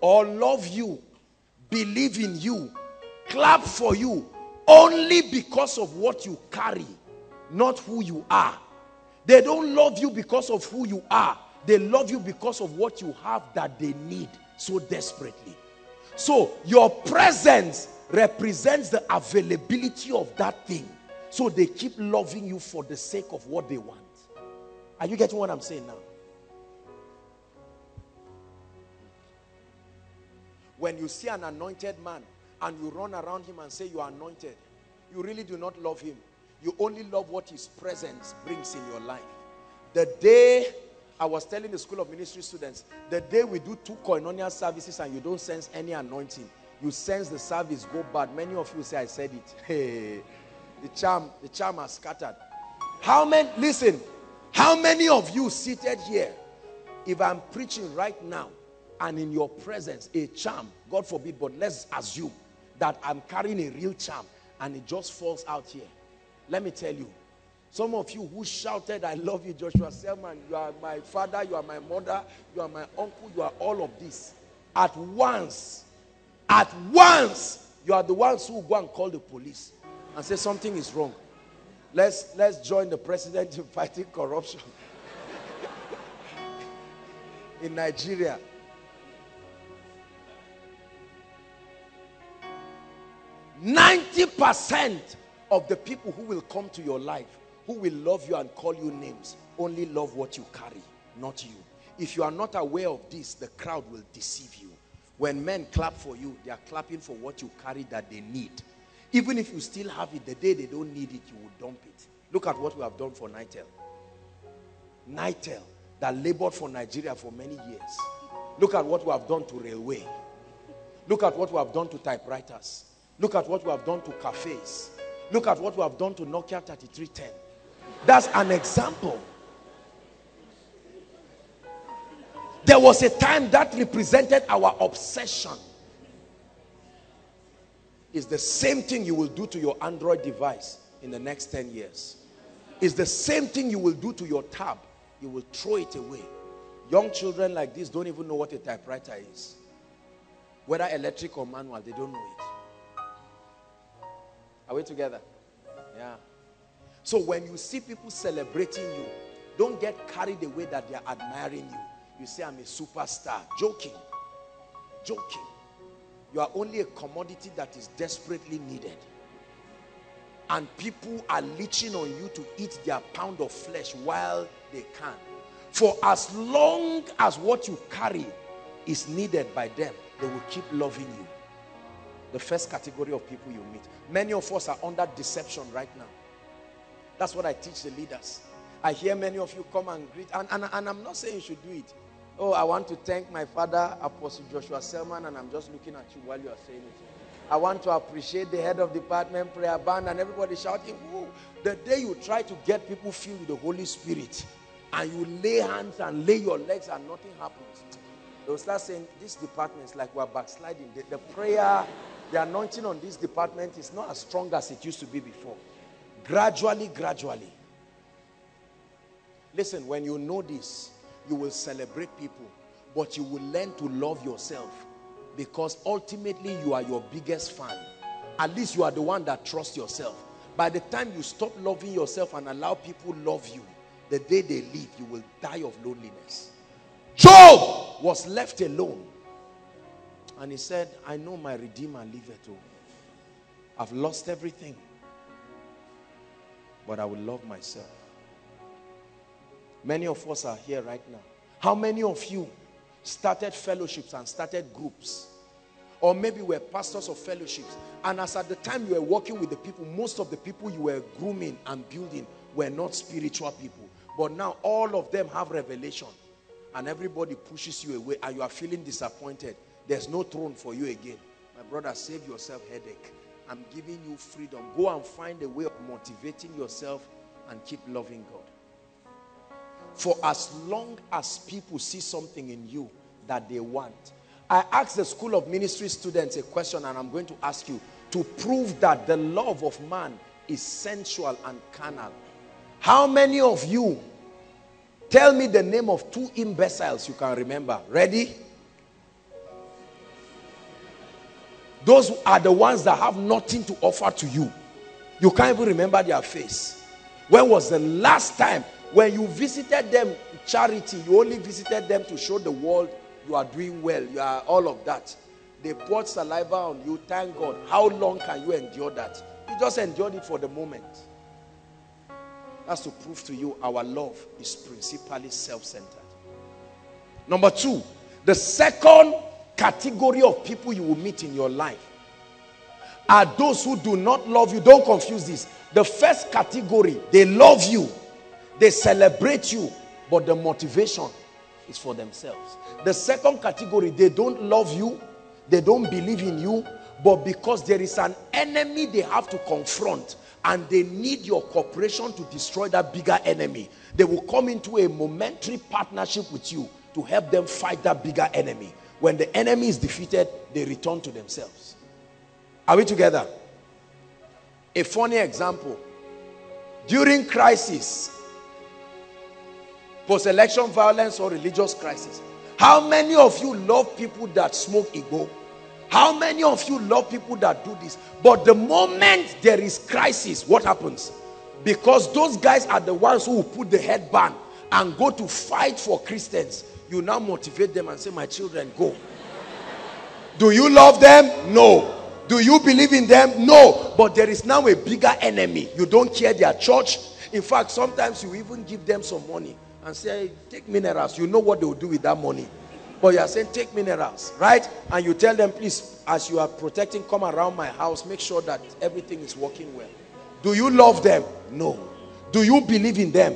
[SPEAKER 1] or love you, believe in you, clap for you only because of what you carry, not who you are. They don't love you because of who you are. They love you because of what you have that they need so desperately. So your presence represents the availability of that thing. So they keep loving you for the sake of what they want. Are you getting what I'm saying now? When you see an anointed man and you run around him and say you are anointed, you really do not love him. You only love what his presence brings in your life. The day I was telling the school of ministry students, the day we do two koinonia services and you don't sense any anointing, you sense the service go bad. Many of you say, I said it. Hey, the charm, the charm has scattered. How many, listen, how many of you seated here, if I'm preaching right now and in your presence, a charm, God forbid, but let's assume that I'm carrying a real charm and it just falls out here. Let me tell you, some of you who shouted, I love you, Joshua Selman, you are my father, you are my mother, you are my uncle, you are all of this. At once, at once, you are the ones who go and call the police and say something is wrong. Let's, let's join the president in fighting corruption in Nigeria. Ninety percent of the people who will come to your life, who will love you and call you names, only love what you carry, not you. If you are not aware of this, the crowd will deceive you. When men clap for you, they are clapping for what you carry that they need. Even if you still have it, the day they don't need it, you will dump it. Look at what we have done for Nitel. Nitel, that labored for Nigeria for many years. Look at what we have done to railway. Look at what we have done to typewriters. Look at what we have done to cafes. Look at what we have done to Nokia 3310. That's an example. There was a time that represented our obsession. It's the same thing you will do to your Android device in the next 10 years. It's the same thing you will do to your tab. You will throw it away. Young children like this don't even know what a typewriter is. Whether electric or manual, they don't know it. Are we together? Yeah. So when you see people celebrating you, don't get carried away that they are admiring you. You say, I'm a superstar. Joking. Joking. You are only a commodity that is desperately needed. And people are leeching on you to eat their pound of flesh while they can. For as long as what you carry is needed by them, they will keep loving you. The first category of people you meet. Many of us are under deception right now. That's what I teach the leaders. I hear many of you come and greet, and, and, and I'm not saying you should do it. Oh, I want to thank my father, Apostle Joshua Selman, and I'm just looking at you while you are saying it. I want to appreciate the head of department, prayer band, and everybody shouting, Ooh. The day you try to get people filled with the Holy Spirit, and you lay hands and lay your legs and nothing happens, they'll start saying, this department is like we're backsliding. The, the prayer, the anointing on this department is not as strong as it used to be before. Gradually, gradually. Listen, when you know this, you will celebrate people, but you will learn to love yourself because ultimately you are your biggest fan. At least you are the one that trusts yourself. By the time you stop loving yourself and allow people love you, the day they leave, you will die of loneliness. Job was left alone. And he said, I know my Redeemer liveth. Oh. I've lost everything. but I will love myself. Many of us are here right now. How many of you started fellowships and started groups? Or maybe were pastors of fellowships. And as at the time you were working with the people, most of the people you were grooming and building were not spiritual people. But now all of them have revelation. And everybody pushes you away and you are feeling disappointed. There's no throne for you again. My brother, save yourself headache. I'm giving you freedom. Go and find a way of motivating yourself and keep loving God. For as long as people see something in you that they want. I asked the School of Ministry students a question and I'm going to ask you to prove that the love of man is sensual and carnal. How many of you tell me the name of two imbeciles you can remember? Ready? Those are the ones that have nothing to offer to you. You can't even remember their face. When was the last time when you visited them charity, you only visited them to show the world you are doing well, you are all of that. They poured saliva on you, thank God. How long can you endure that? You just endured it for the moment. That's to prove to you our love is principally self-centered. Number two, the second category of people you will meet in your life are those who do not love you. Don't confuse this. The first category, they love you. They celebrate you. But the motivation is for themselves. The second category, they don't love you. They don't believe in you. But because there is an enemy they have to confront and they need your cooperation to destroy that bigger enemy, they will come into a momentary partnership with you to help them fight that bigger enemy. When the enemy is defeated, they return to themselves. Are we together? A funny example. During crisis, post-election violence or religious crisis, how many of you love people that smoke igbo? How many of you love people that do this? But the moment there is crisis, what happens? Because those guys are the ones who put the headband and go to fight for Christians you now motivate them and say, my children, go. Do you love them? No. Do you believe in them? No. But there is now a bigger enemy. You don't care their church. In fact, sometimes you even give them some money and say, take minerals. You know what they will do with that money. But you are saying, take minerals, right? And you tell them, please, as you are protecting, come around my house. Make sure that everything is working well. Do you love them? No. Do you believe in them?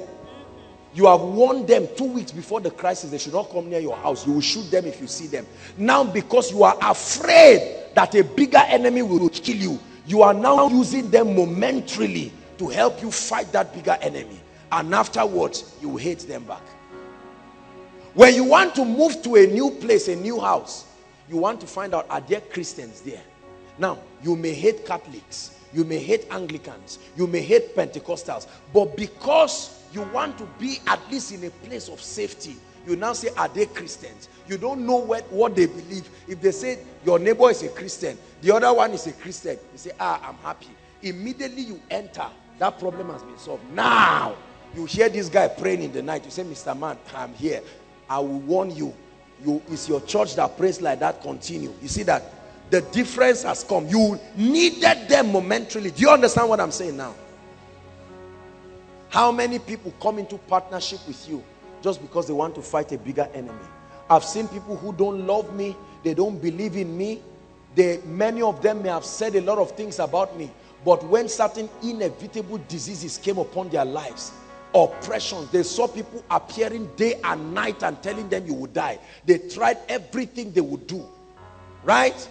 [SPEAKER 1] You have warned them two weeks before the crisis. They should not come near your house. You will shoot them if you see them. Now, because you are afraid that a bigger enemy will kill you, you are now using them momentarily to help you fight that bigger enemy. And afterwards, you hate them back. When you want to move to a new place, a new house, you want to find out, are there Christians there? Now, you may hate Catholics. You may hate Anglicans. You may hate Pentecostals. But because you want to be at least in a place of safety. You now say are they christians? You don't know what, what they believe. If they say your neighbor is a christian the other one is a christian you say ah i'm happy. Immediately you enter that problem has been solved. Now you hear this guy praying in the night. You say mr man i'm here. I will warn you. You it's your church that prays like that continue. You see that? The difference has come. You needed them momentarily. Do you understand what i'm saying now how many people come into partnership with you just because they want to fight a bigger enemy? I've seen people who don't love me, they don't believe in me. They, many of them may have said a lot of things about me, but when certain inevitable diseases came upon their lives, oppressions, they saw people appearing day and night and telling them you will die. They tried everything they would do, right?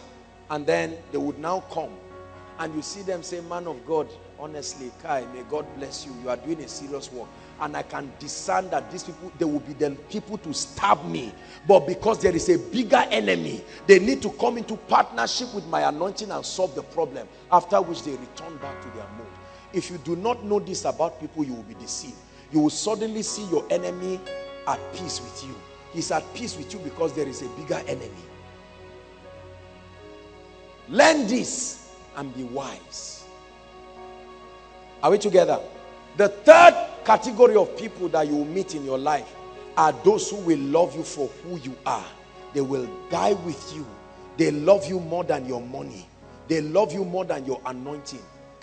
[SPEAKER 1] And then they would now come and you see them say, man of God, honestly, Kai, may God bless you. You are doing a serious work. And I can discern that these people, they will be the people to stab me. But because there is a bigger enemy, they need to come into partnership with my anointing and solve the problem. After which they return back to their mode. If you do not know this about people, you will be deceived. You will suddenly see your enemy at peace with you. He's at peace with you because there is a bigger enemy. Learn this and be wise. Are we together? The third category of people that you meet in your life are those who will love you for who you are. They will die with you. They love you more than your money. They love you more than your anointing.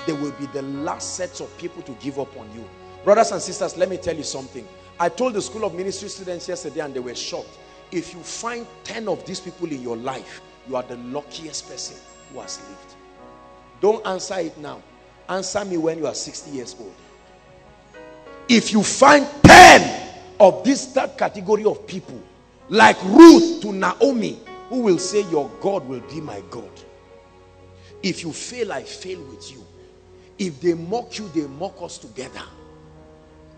[SPEAKER 1] they will be the last sets of people to give up on you. Brothers and sisters, let me tell you something. I told the School of Ministry students yesterday and they were shocked. If you find 10 of these people in your life, you are the luckiest person who has lived. Don't answer it now. Answer me when you are 60 years old. If you find 10 of this third category of people, like Ruth to Naomi, who will say, Your God will be my God. If you fail, I fail with you. If they mock you, they mock us together.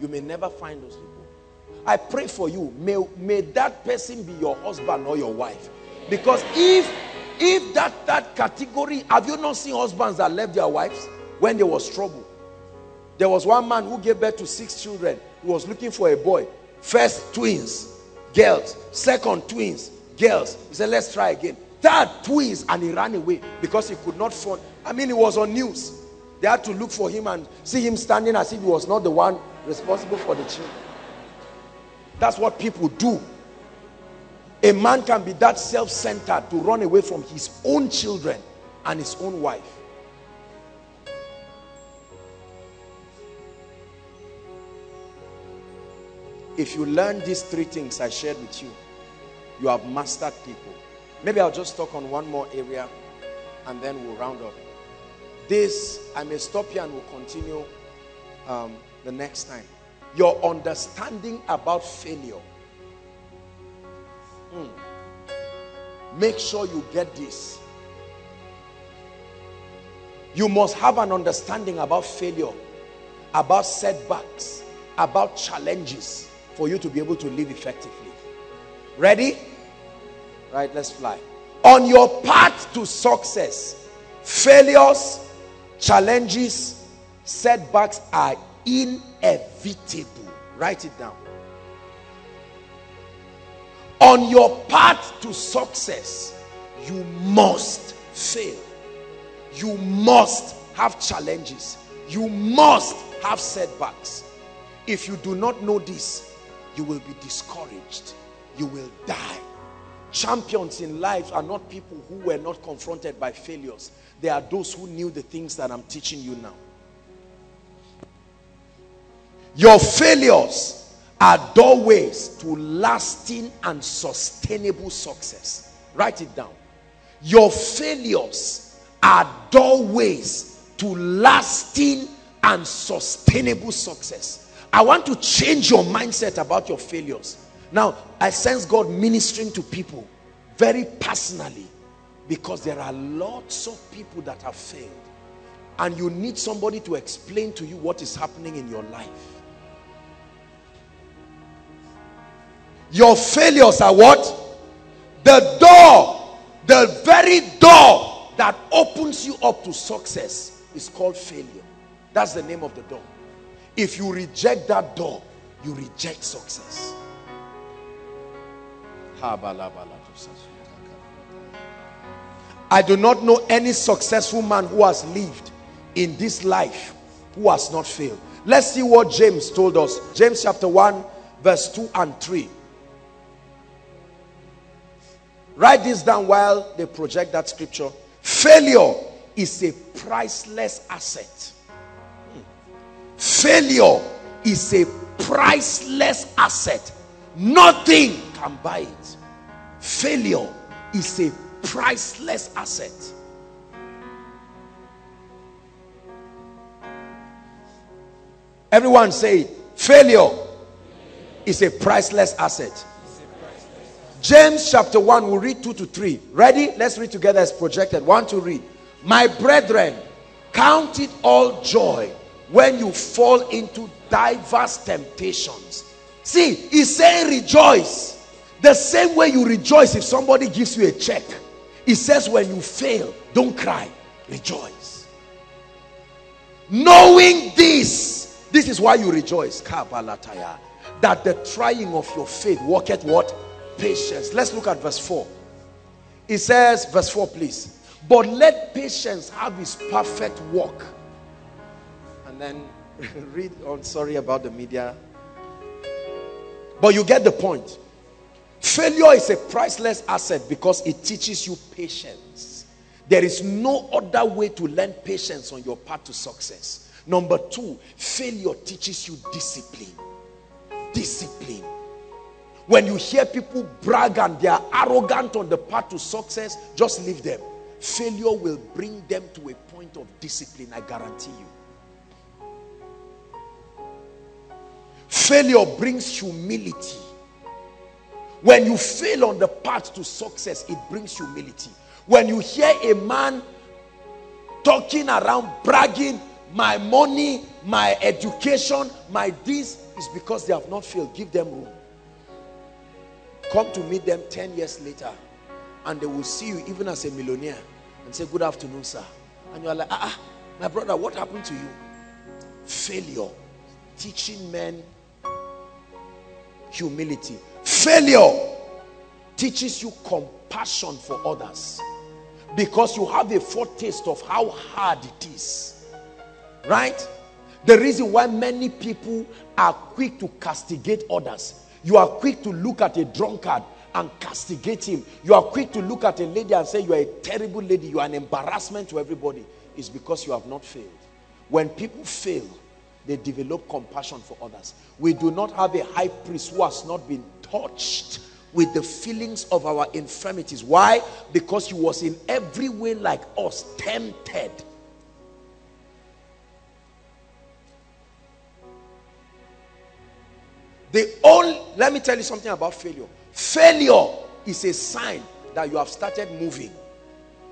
[SPEAKER 1] You may never find those people. I pray for you. May, may that person be your husband or your wife. Because if if that that category, have you not seen husbands that left their wives when there was trouble? There was one man who gave birth to six children. He was looking for a boy. First twins, girls. Second twins, girls. He said, let's try again. Third twins, and he ran away because he could not find. I mean, it was on news. They had to look for him and see him standing as if he was not the one responsible for the children. That's what people do. A man can be that self-centered to run away from his own children and his own wife. If you learn these three things I shared with you, you have mastered people. Maybe I'll just talk on one more area and then we'll round up. This, I may stop here and we'll continue um, the next time your understanding about failure. Mm. Make sure you get this. You must have an understanding about failure, about setbacks, about challenges for you to be able to live effectively. Ready? Right, let's fly. On your path to success, failures, challenges, setbacks are inevitable. Write it down. On your path to success, you must fail. You must have challenges. You must have setbacks. If you do not know this, you will be discouraged. You will die. Champions in life are not people who were not confronted by failures. They are those who knew the things that I'm teaching you now. Your failures are doorways to lasting and sustainable success. Write it down. Your failures are doorways to lasting and sustainable success. I want to change your mindset about your failures. Now, I sense God ministering to people very personally because there are lots of people that have failed and you need somebody to explain to you what is happening in your life. Your failures are what? The door, the very door that opens you up to success is called failure. That's the name of the door. If you reject that door, you reject success. I do not know any successful man who has lived in this life who has not failed. Let's see what James told us. James chapter 1 verse 2 and 3. Write this down while they project that scripture. Failure is a priceless asset. Failure is a priceless asset. Nothing can buy it. Failure is a priceless asset. Everyone say Failure is a priceless asset. James chapter 1, we'll read 2 to 3. Ready? Let's read together as projected. 1 to read. My brethren, count it all joy when you fall into diverse temptations. See, he's saying rejoice. The same way you rejoice if somebody gives you a check. He says when you fail, don't cry, rejoice. Knowing this, this is why you rejoice. That the trying of your faith worketh what? patience. Let's look at verse 4. It says, verse 4, please. But let patience have his perfect work. And then read on, sorry about the media. But you get the point. Failure is a priceless asset because it teaches you patience. There is no other way to learn patience on your path to success. Number two, failure teaches you discipline. Discipline. When you hear people brag and they are arrogant on the path to success, just leave them. Failure will bring them to a point of discipline, I guarantee you. Failure brings humility. When you fail on the path to success, it brings humility. When you hear a man talking around, bragging, my money, my education, my this, is because they have not failed. Give them room. Come to meet them 10 years later and they will see you even as a millionaire and say, Good afternoon, sir. And you're like, Ah, ah my brother, what happened to you? Failure. Teaching men humility. Failure teaches you compassion for others because you have a foretaste of how hard it is. Right? The reason why many people are quick to castigate others. You are quick to look at a drunkard and castigate him. You are quick to look at a lady and say, You are a terrible lady, you are an embarrassment to everybody. It's because you have not failed. When people fail, they develop compassion for others. We do not have a high priest who has not been touched with the feelings of our infirmities. Why? Because he was in every way like us, tempted. The only, let me tell you something about failure. Failure is a sign that you have started moving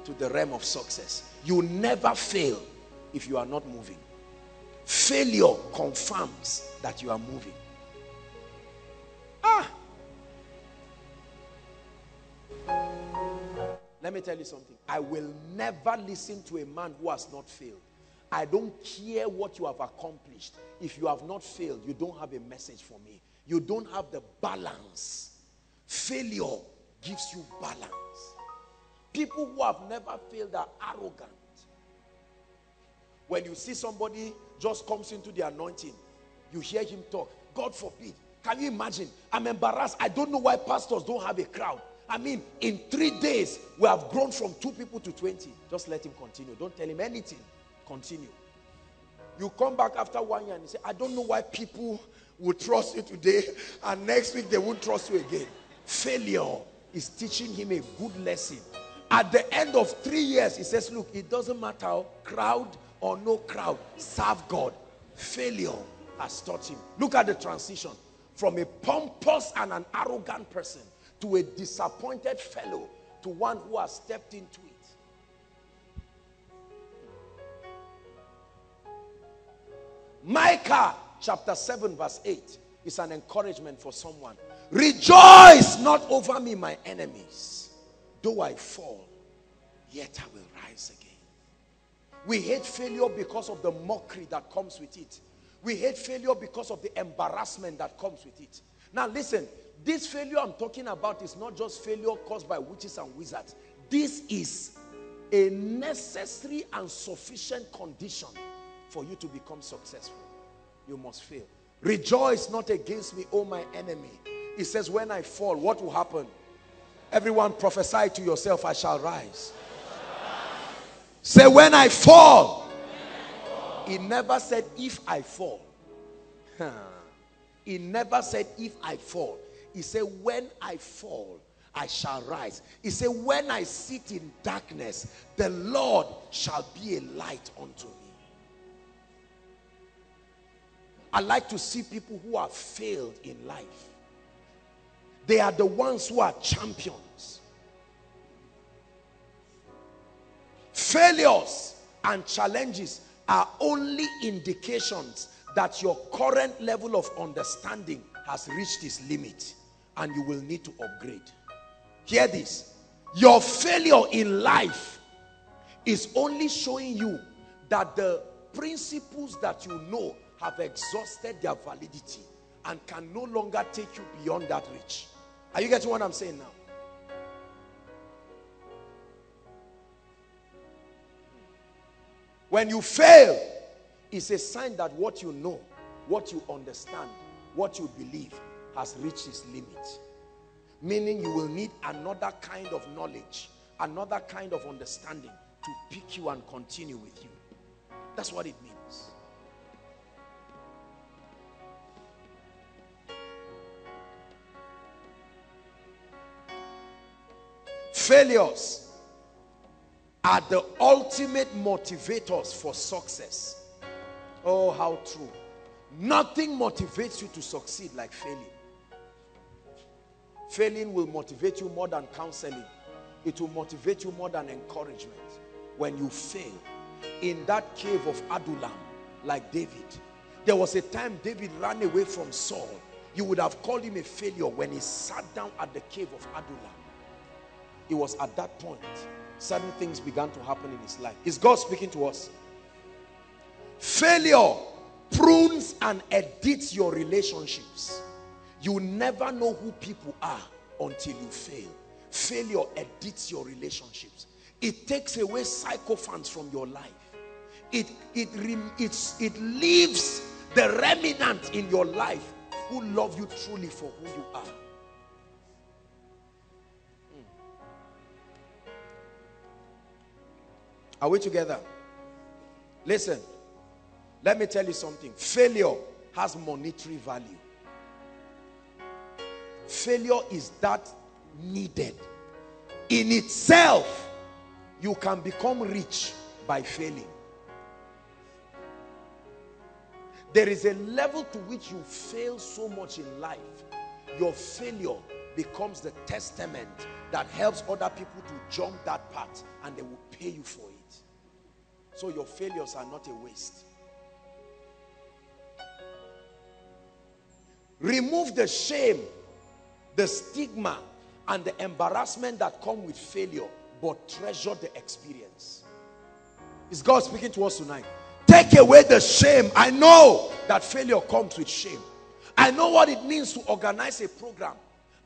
[SPEAKER 1] to the realm of success. You never fail if you are not moving. Failure confirms that you are moving. Ah! Let me tell you something. I will never listen to a man who has not failed. I don't care what you have accomplished. If you have not failed, you don't have a message for me. You don't have the balance. Failure gives you balance. People who have never failed are arrogant. When you see somebody just comes into the anointing, you hear him talk. God forbid. Can you imagine? I'm embarrassed. I don't know why pastors don't have a crowd. I mean, in three days, we have grown from two people to 20. Just let him continue. Don't tell him anything. Continue. You come back after one year and you say, I don't know why people will trust you today and next week they won't trust you again. Failure is teaching him a good lesson. At the end of three years, he says, Look, it doesn't matter crowd or no crowd, serve God. Failure has taught him. Look at the transition from a pompous and an arrogant person to a disappointed fellow to one who has stepped into it. Micah chapter 7 verse 8 is an encouragement for someone. Rejoice not over me my enemies. Though I fall, yet I will rise again. We hate failure because of the mockery that comes with it. We hate failure because of the embarrassment that comes with it. Now listen, this failure I'm talking about is not just failure caused by witches and wizards. This is a necessary and sufficient condition for you to become successful. You must fail. Rejoice not against me, O my enemy. It says, when I fall, what will happen? Everyone prophesy to yourself, I shall rise. Say, when I fall. He never said, if I fall. he never said, if I fall. He said, when I fall, I shall rise. He said, when I sit in darkness, the Lord shall be a light unto me. I like to see people who have failed in life. They are the ones who are champions. Failures and challenges are only indications that your current level of understanding has reached its limit and you will need to upgrade. Hear this. Your failure in life is only showing you that the principles that you know have exhausted their validity and can no longer take you beyond that reach. Are you getting what I'm saying now? When you fail, it's a sign that what you know, what you understand, what you believe has reached its limit. Meaning you will need another kind of knowledge, another kind of understanding to pick you and continue with you. That's what it means. Failures are the ultimate motivators for success. Oh, how true. Nothing motivates you to succeed like failing. Failing will motivate you more than counseling. It will motivate you more than encouragement. When you fail, in that cave of Adullam, like David, there was a time David ran away from Saul. You would have called him a failure when he sat down at the cave of Adullam. It was at that point certain things began to happen in his life. Is God speaking to us? Failure prunes and edits your relationships. You never know who people are until you fail. Failure edits your relationships. It takes away sycophants from your life. It, it, it, it leaves the remnant in your life who love you truly for who you are. Are we together? Listen, let me tell you something. Failure has monetary value. Failure is that needed. In itself, you can become rich by failing. There is a level to which you fail so much in life. Your failure becomes the testament that helps other people to jump that path and they will pay you for it. So your failures are not a waste. Remove the shame, the stigma, and the embarrassment that come with failure, but treasure the experience. Is God speaking to us tonight? Take away the shame. I know that failure comes with shame. I know what it means to organize a program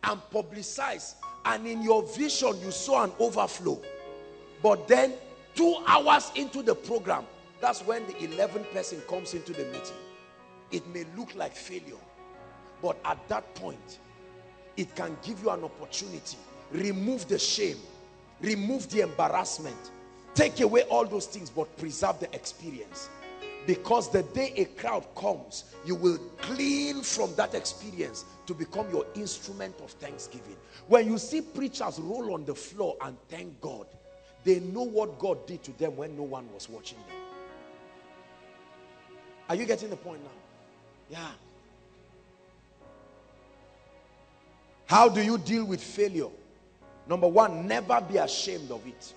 [SPEAKER 1] and publicize and in your vision you saw an overflow. But then two hours into the program, that's when the 11th person comes into the meeting. It may look like failure but at that point, it can give you an opportunity. Remove the shame. Remove the embarrassment. Take away all those things, but preserve the experience. Because the day a crowd comes, you will glean from that experience to become your instrument of thanksgiving. When you see preachers roll on the floor and thank God, they know what God did to them when no one was watching them. Are you getting the point now? Yeah. How do you deal with failure? Number one, never be ashamed of it.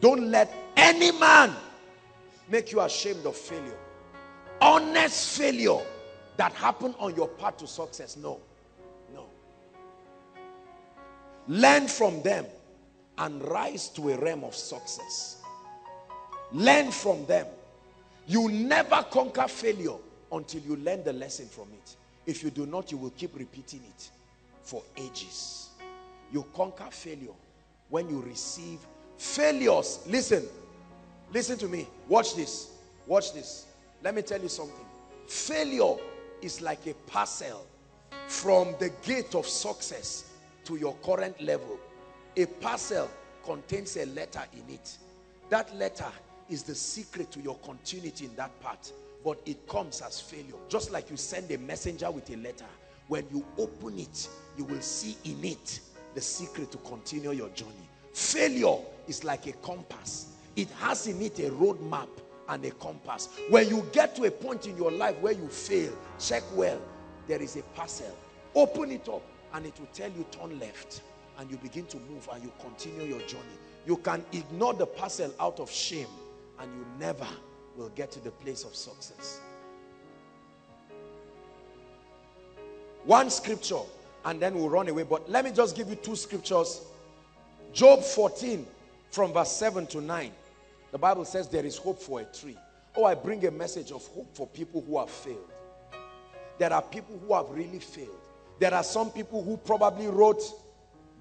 [SPEAKER 1] Don't let any man make you ashamed of failure. Honest failure that happened on your path to success. No. No. Learn from them and rise to a realm of success. Learn from them. You never conquer failure until you learn the lesson from it. If you do not, you will keep repeating it for ages. You conquer failure when you receive failures. Listen, listen to me. Watch this. Watch this. Let me tell you something. Failure is like a parcel from the gate of success to your current level. A parcel contains a letter in it. That letter is the secret to your continuity in that part. But it comes as failure. Just like you send a messenger with a letter. When you open it, you will see in it the secret to continue your journey. Failure is like a compass. It has in it a roadmap and a compass. When you get to a point in your life where you fail, check well. There is a parcel. Open it up and it will tell you turn left. And you begin to move and you continue your journey. You can ignore the parcel out of shame and you never will get to the place of success. One scripture and then we'll run away. But let me just give you two scriptures. Job 14 from verse 7 to 9. The Bible says there is hope for a tree. Oh, I bring a message of hope for people who have failed. There are people who have really failed. There are some people who probably wrote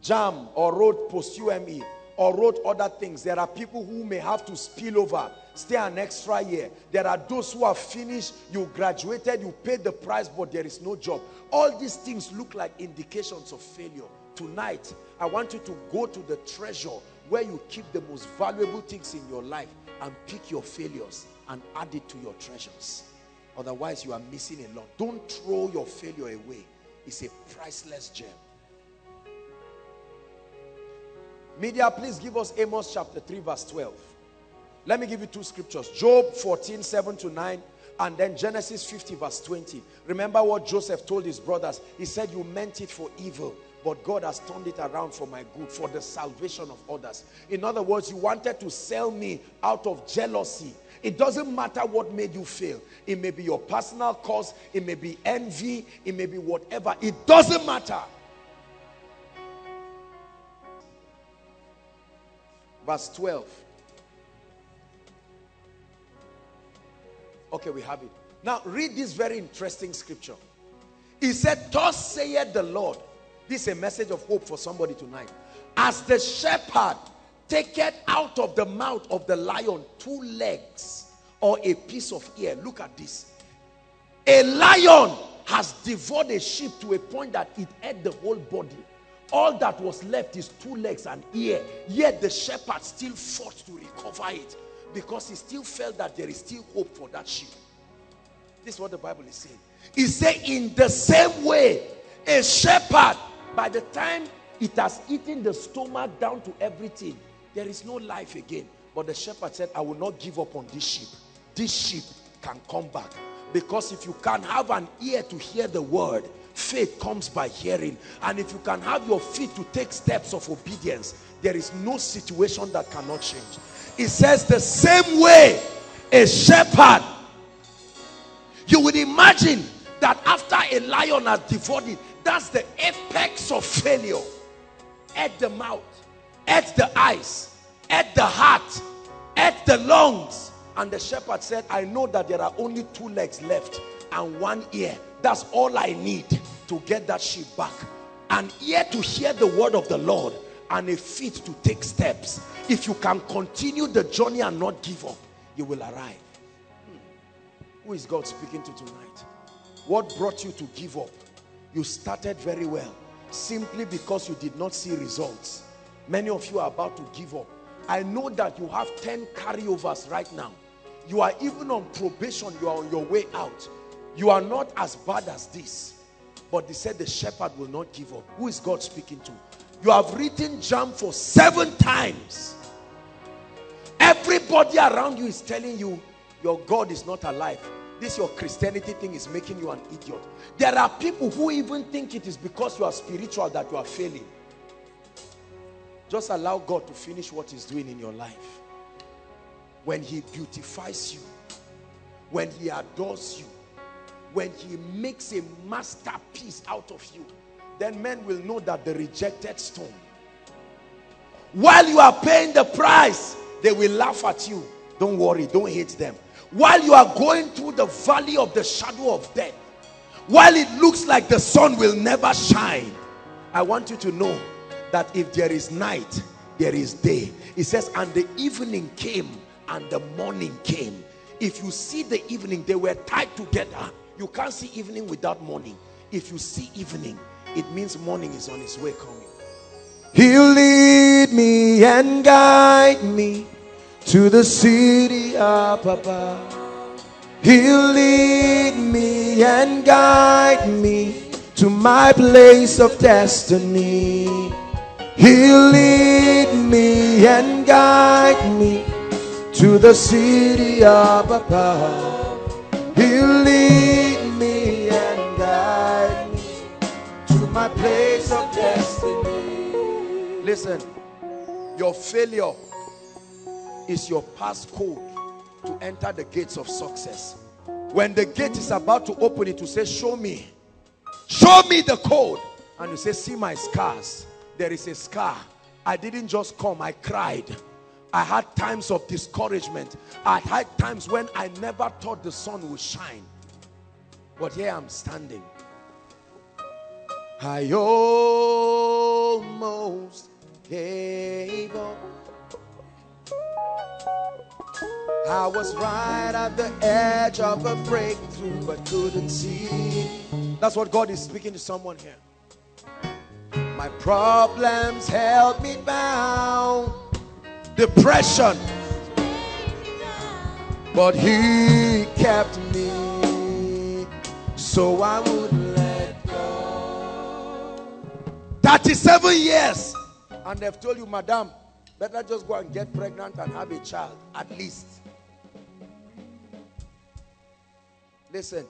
[SPEAKER 1] JAMB or wrote post-UME or wrote other things. There are people who may have to spill over, stay an extra year. There are those who have finished, you graduated, you paid the price, but there is no job. All these things look like indications of failure. Tonight, I want you to go to the treasure where you keep the most valuable things in your life and pick your failures and add it to your treasures. Otherwise, you are missing a lot. Don't throw your failure away. It's a priceless gem. Media, please give us Amos chapter 3, verse 12. Let me give you two scriptures. Job 14, 7 to 9 and then Genesis 50 verse 20. Remember what Joseph told his brothers. He said, you meant it for evil, but God has turned it around for my good, for the salvation of others. In other words, you wanted to sell me out of jealousy. It doesn't matter what made you fail. It may be your personal cause. It may be envy. It may be whatever. It doesn't matter. Verse 12. Okay, we have it. Now, read this very interesting scripture. He said, Thus saith the Lord. This is a message of hope for somebody tonight. As the shepherd taketh out of the mouth of the lion two legs or a piece of ear. Look at this. A lion has devoured a sheep to a point that it ate the whole body. All that was left is two legs and ear. Yet the shepherd still fought to recover it because he still felt that there is still hope for that sheep. This is what the Bible is saying. He said, in the same way, a shepherd, by the time it has eaten the stomach down to everything, there is no life again. But the shepherd said, I will not give up on this sheep. This sheep can come back. Because if you can have an ear to hear the word, faith comes by hearing. And if you can have your feet to take steps of obedience, there is no situation that cannot change. It says the same way a shepherd. You would imagine that after a lion has devoured it, that's the apex of failure. At the mouth, at the eyes, at the heart, at the lungs. And the shepherd said, I know that there are only two legs left and one ear. That's all I need to get that sheep back. An ear to hear the word of the Lord and a feet to take steps. If you can continue the journey and not give up, you will arrive. Hmm. Who is God speaking to tonight? What brought you to give up? You started very well simply because you did not see results. Many of you are about to give up. I know that you have 10 carryovers right now. You are even on probation. You are on your way out. You are not as bad as this. But they said the shepherd will not give up. Who is God speaking to? You have written JAMB for seven times. Everybody around you is telling you your God is not alive. This your Christianity thing is making you an idiot. There are people who even think it is because you are spiritual that you are failing. Just allow God to finish what he's doing in your life. When he beautifies you, when he adores you, when he makes a masterpiece out of you, then men will know that the rejected stone. While you are paying the price, they will laugh at you. Don't worry, don't hate them. While you are going through the valley of the shadow of death, while it looks like the sun will never shine, I want you to know that if there is night, there is day. It says, and the evening came and the morning came. If you see the evening, they were tied together. You can't see evening without morning. If you see evening, it means morning is on its way coming.
[SPEAKER 2] He'll lead me and guide me to the city of Papa. He'll lead me and guide me to my place of destiny. He'll lead me and guide me to the city of Papa. He'll lead me and guide me to my place of destiny.
[SPEAKER 1] Listen, your failure is your passcode to enter the gates of success. When the gate is about to open, it will say, Show me. Show me the code. And you say, See my scars. There is a scar. I didn't just come, I cried. I had times of discouragement. I had times when I never thought the sun would shine. But here I'm standing. I almost gave up. I was right at the edge of a breakthrough, but couldn't see. That's what God is speaking to someone here. My problems held me bound. Depression.
[SPEAKER 2] But he kept me so I wouldn't let go.
[SPEAKER 1] 37 years. And they've told you, Madam, better just go and get pregnant and have a child, at least. Listen,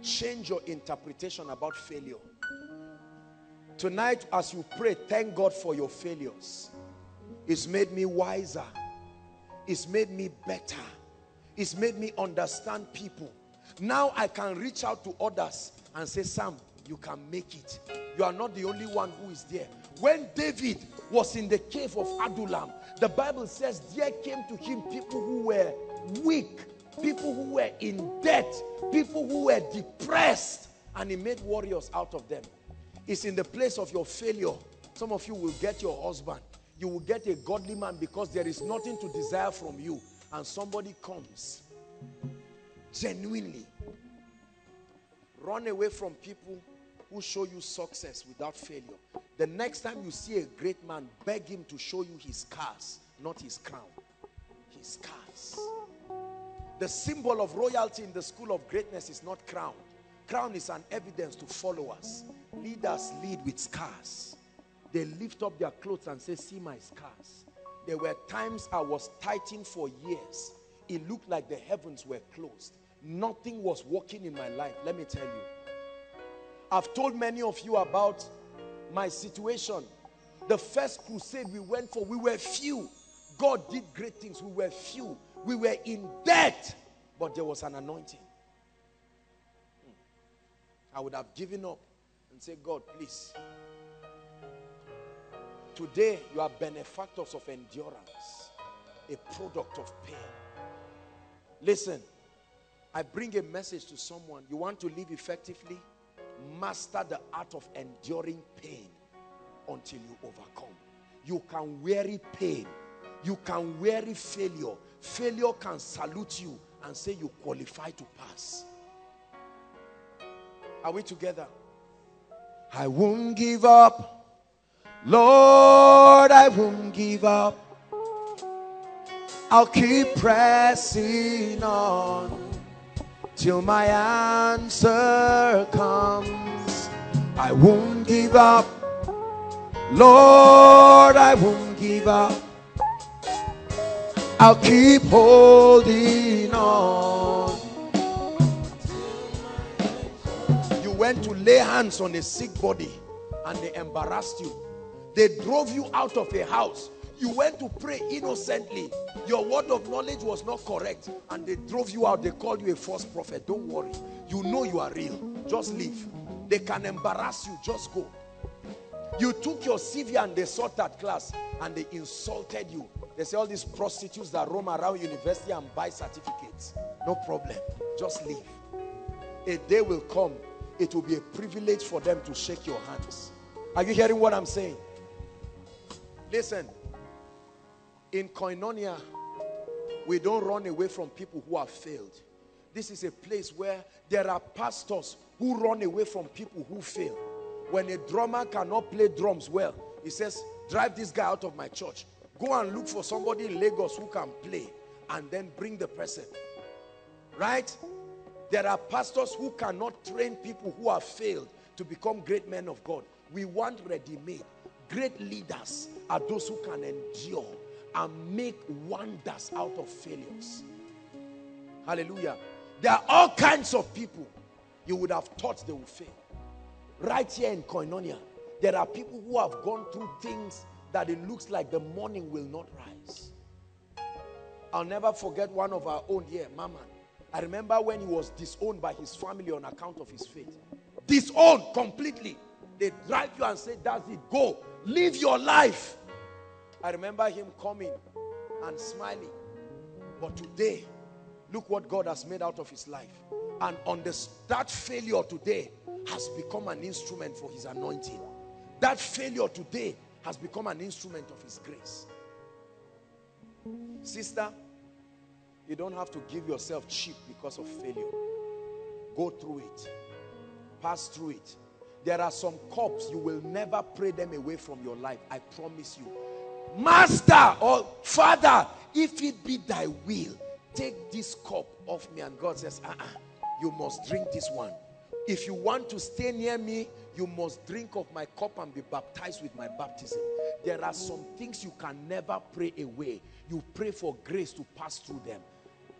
[SPEAKER 1] change your interpretation about failure. Tonight, as you pray, thank God for your failures. It's made me wiser. It's made me better. It's made me understand people. Now I can reach out to others and say, Sam, you can make it. You are not the only one who is there. When David was in the cave of Adullam, the Bible says there came to him people who were weak, people who were in debt, people who were depressed, and he made warriors out of them. It's in the place of your failure. Some of you will get your husband. You will get a godly man because there is nothing to desire from you. And somebody comes genuinely. Run away from people who show you success without failure. The next time you see a great man, beg him to show you his scars, not his crown. His scars. The symbol of royalty in the school of greatness is not crown. Crown is an evidence to followers. Leaders lead with scars. They lift up their clothes and say, see my scars. There were times I was tithing for years. It looked like the heavens were closed. Nothing was working in my life. Let me tell you. I've told many of you about my situation. The first crusade we went for, we were few. God did great things. We were few. We were in debt, but there was an anointing. Hmm. I would have given up and said, God, please. Today, you are benefactors of endurance, a product of pain. Listen, I bring a message to someone. You want to live effectively? Master the art of enduring pain until you overcome. You can weary pain. You can weary failure. Failure can salute you and say you qualify to pass. Are we together?
[SPEAKER 2] I won't give up. Lord, I won't give up. I'll keep pressing on till my answer comes. I won't give up. Lord, I won't give up. I'll keep holding on.
[SPEAKER 1] You went to lay hands on a sick body and they embarrassed you. They drove you out of a house. You went to pray innocently. Your word of knowledge was not correct and they drove you out. They called you a false prophet. Don't worry. You know you are real. Just leave. They can embarrass you. Just go. You took your CV and they sought that class and they insulted you. They say all these prostitutes that roam around university and buy certificates. No problem. Just leave. A day will come. It will be a privilege for them to shake your hands. Are you hearing what I'm saying? Listen. In Koinonia, we don't run away from people who have failed. This is a place where there are pastors who run away from people who fail. When a drummer cannot play drums well, he says, drive this guy out of my church. Go and look for somebody in Lagos who can play and then bring the person. Right? There are pastors who cannot train people who have failed to become great men of God. We want ready-made. Great leaders are those who can endure and make wonders out of failures. Hallelujah. There are all kinds of people you would have thought they would fail. Right here in Koinonia, there are people who have gone through things that it looks like the morning will not rise. I'll never forget one of our own here, Mama. I remember when he was disowned by his family on account of his faith. Disowned completely. They drive you and say, that's it, go. Live your life. I remember him coming and smiling. But today, look what God has made out of his life. And on the, that failure today has become an instrument for his anointing. That failure today has become an instrument of his grace. Sister, you don't have to give yourself cheap because of failure. Go through it. Pass through it. There are some cups you will never pray them away from your life. I promise you. Master or Father, if it be thy will, take this cup off me. And God says, uh-uh, you must drink this one. If you want to stay near me, you must drink of my cup and be baptized with my baptism. There are some things you can never pray away. You pray for grace to pass through them.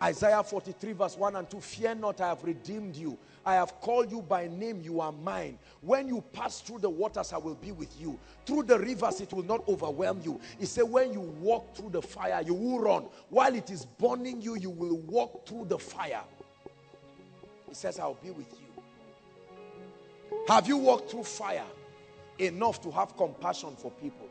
[SPEAKER 1] Isaiah 43 verse 1 and 2, fear not, I have redeemed you. I have called you by name, you are mine. When you pass through the waters, I will be with you. Through the rivers, it will not overwhelm you. He said, when you walk through the fire, you will run. While it is burning you, you will walk through the fire. He says, I'll be with you. Have you walked through fire enough to have compassion for people?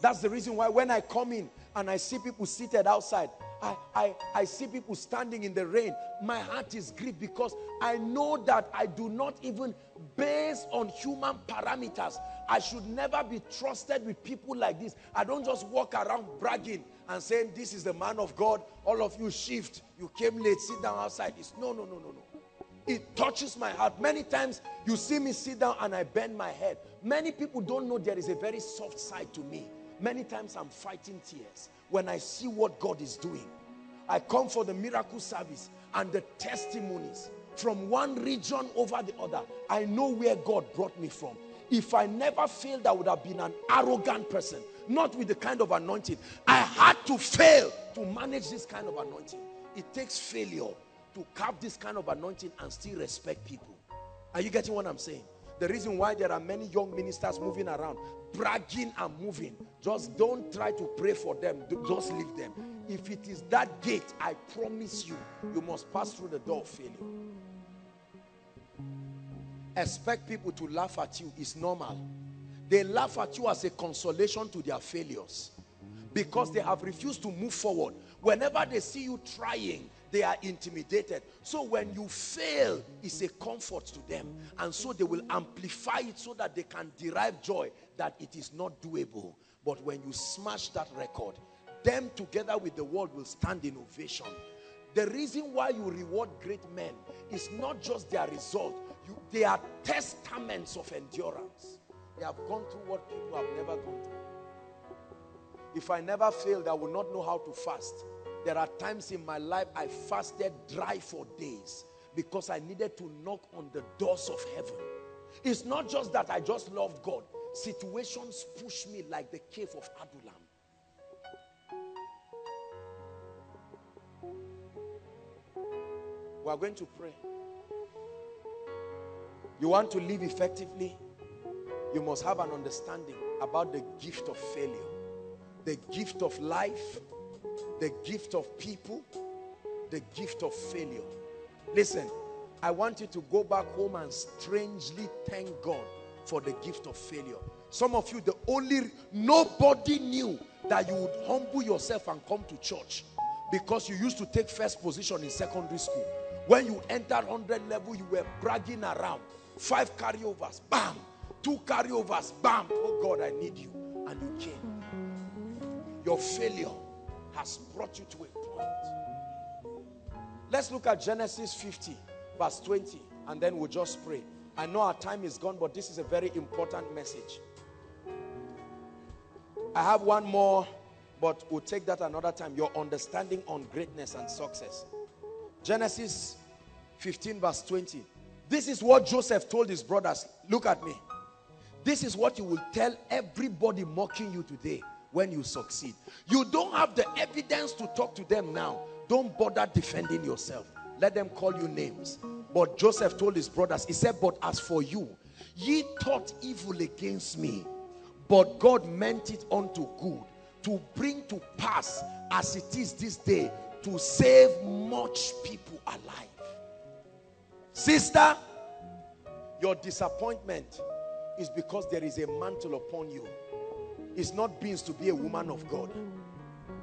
[SPEAKER 1] That's the reason why when I come in and I see people seated outside, I, I, I see people standing in the rain. My heart is grieved because I know that I do not even, based on human parameters, I should never be trusted with people like this. I don't just walk around bragging and saying, this is the man of God. All of you shift. You came late, sit down outside. It's no, no, no, no, no. It touches my heart. Many times you see me sit down and I bend my head. Many people don't know there is a very soft side to me. Many times I'm fighting tears when I see what God is doing. I come for the miracle service and the testimonies from one region over the other. I know where God brought me from. If I never failed, I would have been an arrogant person, not with the kind of anointing. I had to fail to manage this kind of anointing. It takes failure to have this kind of anointing and still respect people. Are you getting what I'm saying? The reason why there are many young ministers moving around, bragging and moving, just don't try to pray for them. Just leave them. If it is that gate, I promise you, you must pass through the door of failure. Expect people to laugh at you is normal. They laugh at you as a consolation to their failures because they have refused to move forward. Whenever they see you trying, they are intimidated. So when you fail, it's a comfort to them. And so they will amplify it so that they can derive joy that it is not doable. But when you smash that record, them together with the world will stand in ovation. The reason why you reward great men is not just their result. You, they are testaments of endurance. They have gone through what people have never gone through. If I never failed, I would not know how to fast. There are times in my life I fasted dry for days because I needed to knock on the doors of heaven. It's not just that I just love God. Situations push me like the cave of Adullam. We are going to pray. You want to live effectively? You must have an understanding about the gift of failure, the gift of life, the gift of people, the gift of failure. Listen, I want you to go back home and strangely thank God for the gift of failure. Some of you, the only, nobody knew that you would humble yourself and come to church because you used to take first position in secondary school. When you entered 100 level, you were bragging around. Five carryovers, bam. Two carryovers, bam. Oh God, I need you. And you came. Your failure has brought you to a point. Let's look at Genesis 50, verse 20, and then we'll just pray. I know our time is gone, but this is a very important message. I have one more, but we'll take that another time. Your understanding on greatness and success. Genesis 15, verse 20. This is what Joseph told his brothers. Look at me. This is what you will tell everybody mocking you today when you succeed. You don't have the evidence to talk to them now. Don't bother defending yourself. Let them call you names. But Joseph told his brothers, he said, but as for you, ye thought evil against me, but God meant it unto good to bring to pass as it is this day to save much people alive. Sister, your disappointment is because there is a mantle upon you it's not beings to be a woman of God.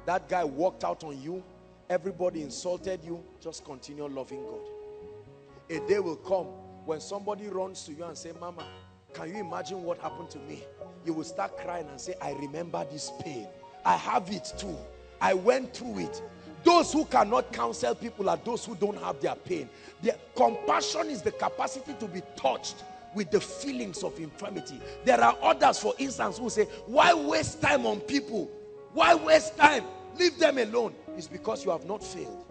[SPEAKER 1] That guy walked out on you. Everybody insulted you. Just continue loving God. A day will come when somebody runs to you and say, Mama, can you imagine what happened to me? You will start crying and say, I remember this pain. I have it too. I went through it. Those who cannot counsel people are those who don't have their pain. Their compassion is the capacity to be touched with the feelings of infirmity. There are others, for instance, who say, Why waste time on people? Why waste time? Leave them alone. It's because you have not failed.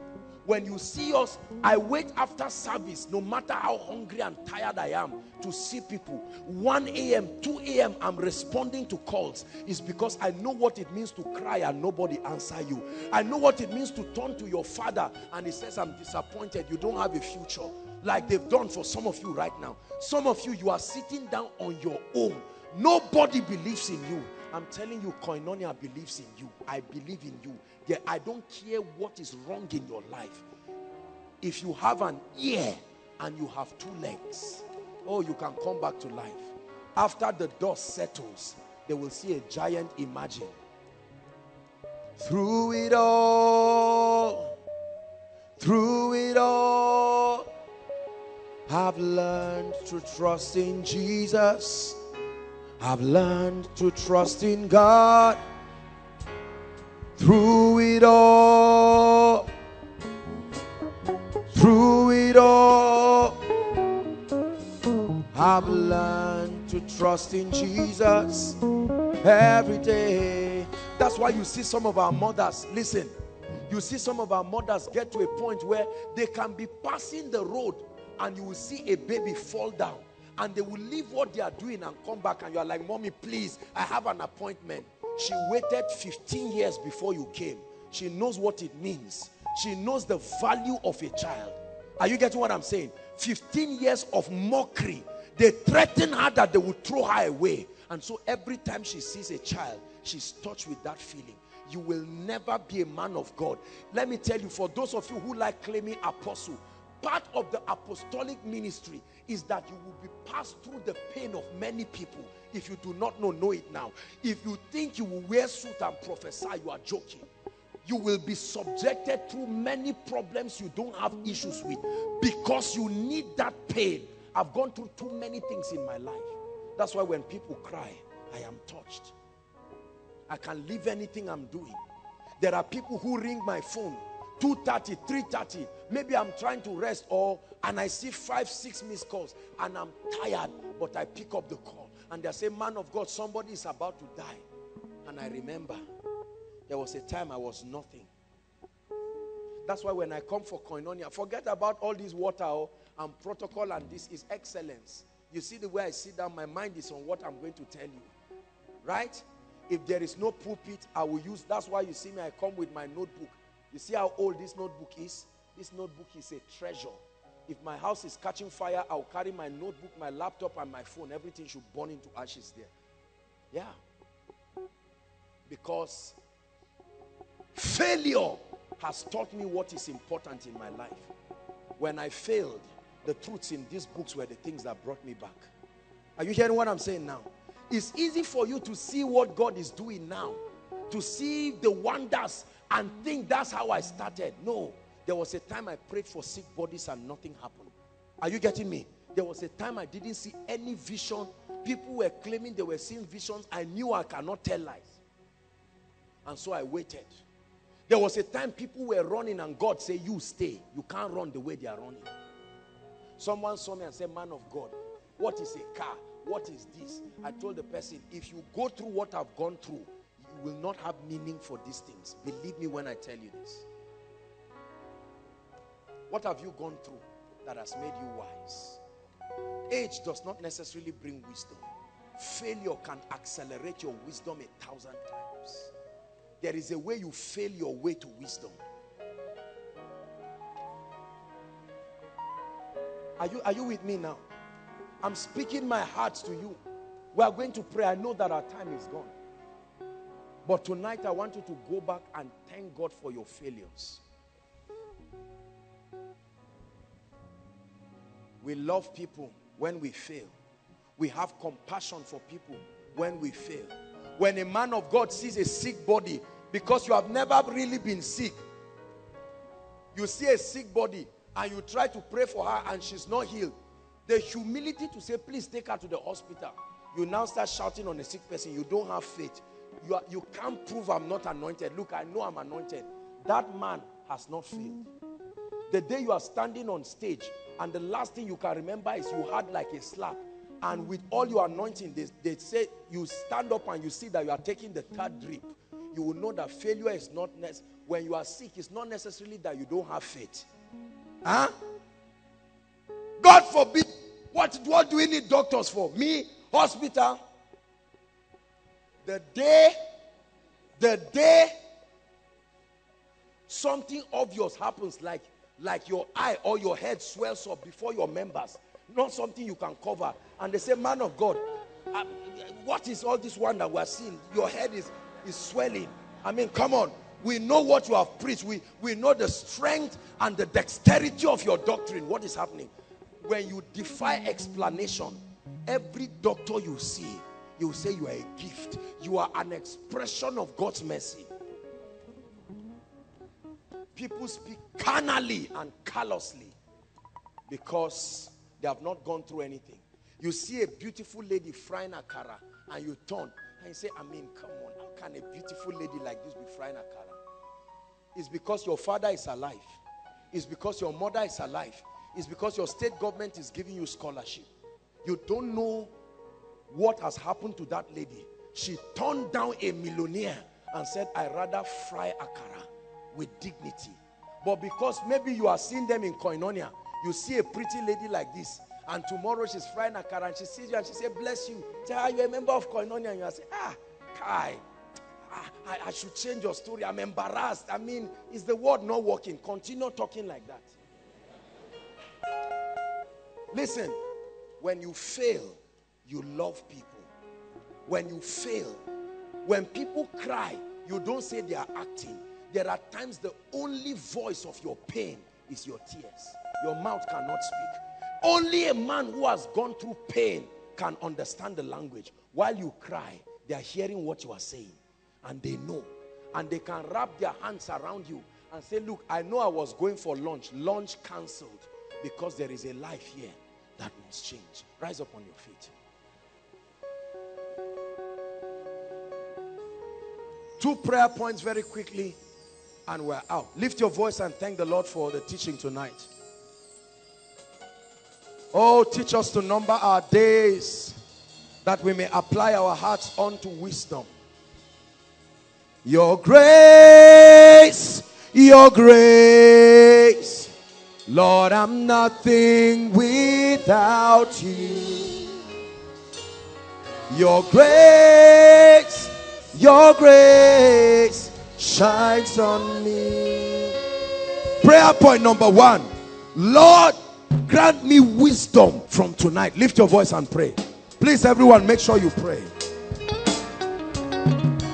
[SPEAKER 1] When you see us, I wait after service, no matter how hungry and tired I am, to see people. 1 a.m., 2 a.m., I'm responding to calls. It's because I know what it means to cry and nobody answer you. I know what it means to turn to your father and he says, I'm disappointed. You don't have a future. Like they've done for some of you right now. Some of you, you are sitting down on your own. Nobody believes in you. I'm telling you, Koinonia believes in you. I believe in you. Yeah, I don't care what is wrong in your life. If you have an ear and you have two legs, oh, you can come back to life. After the dust settles, they will see a giant emerging.
[SPEAKER 2] Through it all, through it all, I've learned to trust in Jesus. I've learned to trust in God through it all, through it all, I've learned to trust in Jesus every day.
[SPEAKER 1] That's why you see some of our mothers, listen, you see some of our mothers get to a point where they can be passing the road and you will see a baby fall down and they will leave what they are doing and come back and you are like, mommy, please, I have an appointment. She waited 15 years before you came. She knows what it means. She knows the value of a child. Are you getting what I'm saying? 15 years of mockery. They threaten her that they would throw her away. And so every time she sees a child, she's touched with that feeling. You will never be a man of God. Let me tell you, for those of you who like claiming apostle, part of the apostolic ministry is that you will be passed through the pain of many people. If you do not know, know it now. If you think you will wear suit and prophesy, you are joking. You will be subjected through many problems you don't have issues with because you need that pain. I've gone through too many things in my life. That's why when people cry, I am touched. I can leave anything I'm doing. There are people who ring my phone 2.30, 3.30. Maybe I'm trying to rest or and I see five, six missed calls and I'm tired, but I pick up the call and they say, man of God, somebody is about to die. And I remember there was a time I was nothing. That's why when I come for koinonia, forget about all this water oh, and protocol and this is excellence. You see the way I sit down, my mind is on what I'm going to tell you. Right? If there is no pulpit, I will use, that's why you see me, I come with my notebook. You see how old this notebook is? This notebook is a treasure. If my house is catching fire, I'll carry my notebook, my laptop, and my phone. Everything should burn into ashes there. Yeah. Because failure has taught me what is important in my life. When I failed, the truths in these books were the things that brought me back. Are you hearing what I'm saying now? It's easy for you to see what God is doing now, to see the wonders and think that's how I started. No, there was a time I prayed for sick bodies and nothing happened. Are you getting me? There was a time I didn't see any vision. People were claiming they were seeing visions. I knew I cannot tell lies. And so I waited. There was a time people were running and God said, you stay. You can't run the way they are running. Someone saw me and said, man of God, what is a car? What is this? I told the person, if you go through what I've gone through, you will not have meaning for these things. Believe me when I tell you this. What have you gone through that has made you wise? Age does not necessarily bring wisdom. Failure can accelerate your wisdom a thousand times. There is a way you fail your way to wisdom. Are you, are you with me now? I'm speaking my heart to you. We are going to pray. I know that our time is gone. But tonight I want you to go back and thank God for your failures. We love people when we fail. We have compassion for people when we fail. When a man of God sees a sick body, because you have never really been sick, you see a sick body and you try to pray for her and she's not healed. The humility to say, please take her to the hospital. You now start shouting on a sick person. You don't have faith. You, are, you can't prove I'm not anointed. Look, I know I'm anointed. That man has not failed. The day you are standing on stage and the last thing you can remember is you had like a slap and with all your anointing, they, they say you stand up and you see that you are taking the third drip. You will know that failure is not when you are sick, it's not necessarily that you don't have faith. Huh? God forbid. What, what do we need doctors for? Me, hospital. The day, the day something obvious happens, like, like your eye or your head swells up before your members, not something you can cover. And they say, Man of God, uh, what is all this one that we're seeing? Your head is, is swelling. I mean, come on. We know what you have preached. We, we know the strength and the dexterity of your doctrine. What is happening? When you defy explanation, every doctor you see, you say you are a gift. You are an expression of God's mercy. People speak carnally and callously because they have not gone through anything. You see a beautiful lady frying akara and you turn and you say, I mean, come on, how can a beautiful lady like this be frying akara? It's because your father is alive. It's because your mother is alive. It's because your state government is giving you scholarship. You don't know what has happened to that lady. She turned down a millionaire and said, I rather fry akara with dignity. But because maybe you are seeing them in Koinonia, you see a pretty lady like this, and tomorrow she's frying akara and she sees you and she says, Bless you. Say, Are you a member of Koinonia? And you say, Ah, Kai, I, I should change your story. I'm embarrassed. I mean, is the word not working? Continue talking like that. Listen, when you fail, you love people. When you fail, when people cry, you don't say they are acting. There are times the only voice of your pain is your tears. Your mouth cannot speak. Only a man who has gone through pain can understand the language. While you cry, they are hearing what you are saying and they know. And they can wrap their hands around you and say, look, I know I was going for lunch. Lunch cancelled because there is a life here that must change. Rise up on your feet. Two prayer points very quickly and we're out. Lift your voice and thank the Lord for the teaching tonight. Oh, teach us to number our days that we may apply our hearts unto wisdom. Your grace, your grace. Lord, I'm nothing without you. Your grace, your grace shines on me. Prayer point number one Lord, grant me wisdom from tonight. Lift your voice and pray. Please, everyone, make sure you pray.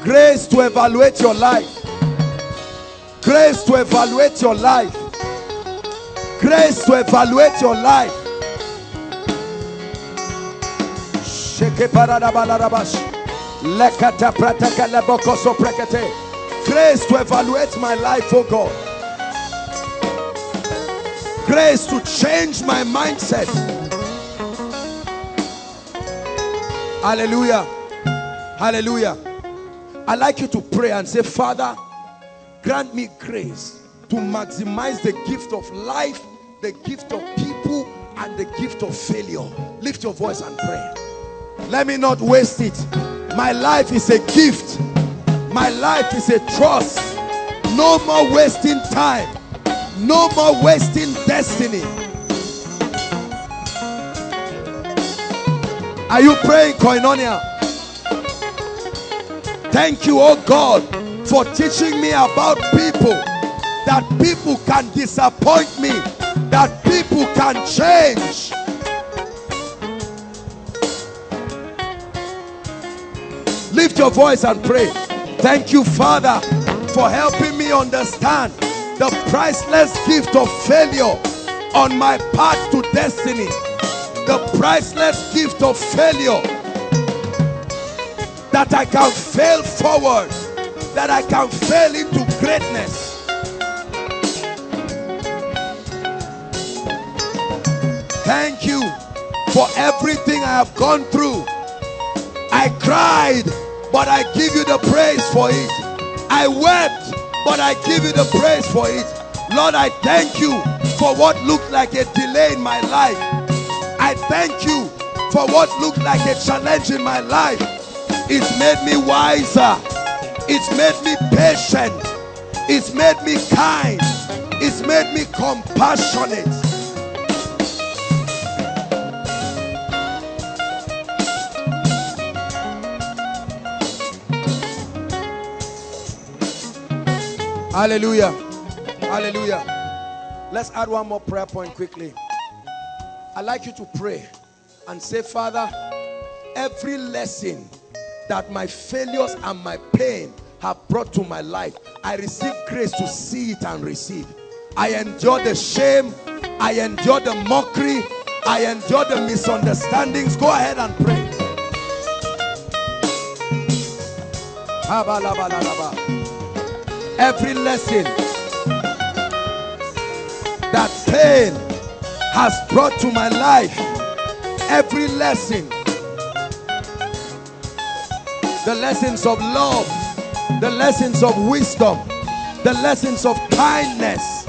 [SPEAKER 1] Grace to evaluate your life. Grace to evaluate your life. Grace to evaluate your life. Grace to evaluate my life, oh God. Grace to change my mindset. Hallelujah. Hallelujah. i like you to pray and say, Father, grant me grace to maximize the gift of life, the gift of people, and the gift of failure. Lift your voice and pray. Let me not waste it. My life is a gift. My life is a trust. No more wasting time. No more wasting destiny. Are you praying, Koinonia? Thank you, oh God, for teaching me about people. That people can disappoint me. That people can change. Lift your voice and pray. Thank you, Father, for helping me understand the priceless gift of failure on my path to destiny. The priceless gift of failure that I can fail forward, that I can fail into greatness. Thank you for everything I have gone through. I cried, but I give you the praise for it. I wept, but I give you the praise for it. Lord, I thank you for what looked like a delay in my life. I thank you for what looked like a challenge in my life. It's made me wiser. It's made me patient. It's made me kind. It's made me compassionate. Hallelujah. Hallelujah. Let's add one more prayer point quickly. I'd like you to pray and say, Father, every lesson that my failures and my pain have brought to my life, I receive grace to see it and receive. I endure the shame, I endure the mockery, I endure the misunderstandings. Go ahead and pray. Every lesson that pain has brought to my life, every lesson, the lessons of love, the lessons of wisdom, the lessons of kindness,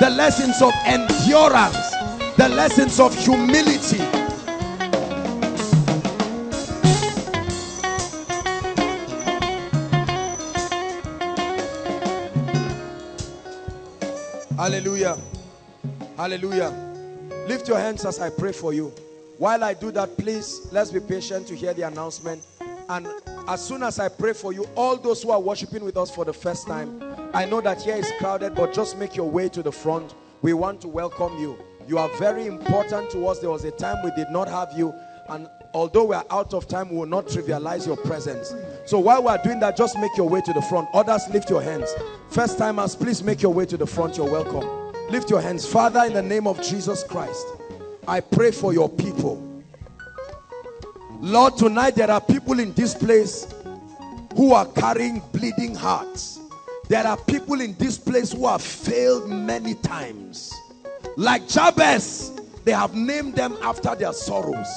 [SPEAKER 1] the lessons of endurance, the lessons of humility. Hallelujah. Hallelujah. Lift your hands as I pray for you. While I do that, please, let's be patient to hear the announcement. And as soon as I pray for you, all those who are worshiping with us for the first time, I know that here is crowded, but just make your way to the front. We want to welcome you. You are very important to us. There was a time we did not have you, and although we are out of time, we will not trivialize your presence. So while we are doing that, just make your way to the front. Others, lift your hands. First timers, please make your way to the front. You're welcome. Lift your hands. Father, in the name of Jesus Christ, I pray for your people. Lord, tonight there are people in this place who are carrying bleeding hearts. There are people in this place who have failed many times. Like Jabez, they have named them after their sorrows.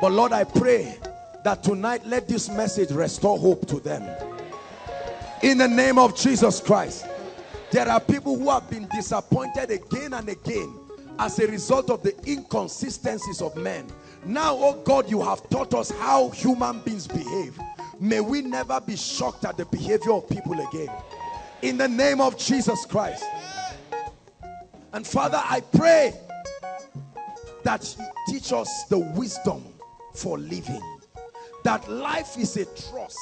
[SPEAKER 1] But Lord, I pray that tonight let this message restore hope to them. In the name of Jesus Christ. There are people who have been disappointed again and again as a result of the inconsistencies of men. Now, oh God, you have taught us how human beings behave. May we never be shocked at the behavior of people again in the name of Jesus Christ. And Father, I pray that you teach us the wisdom for living. That life is a trust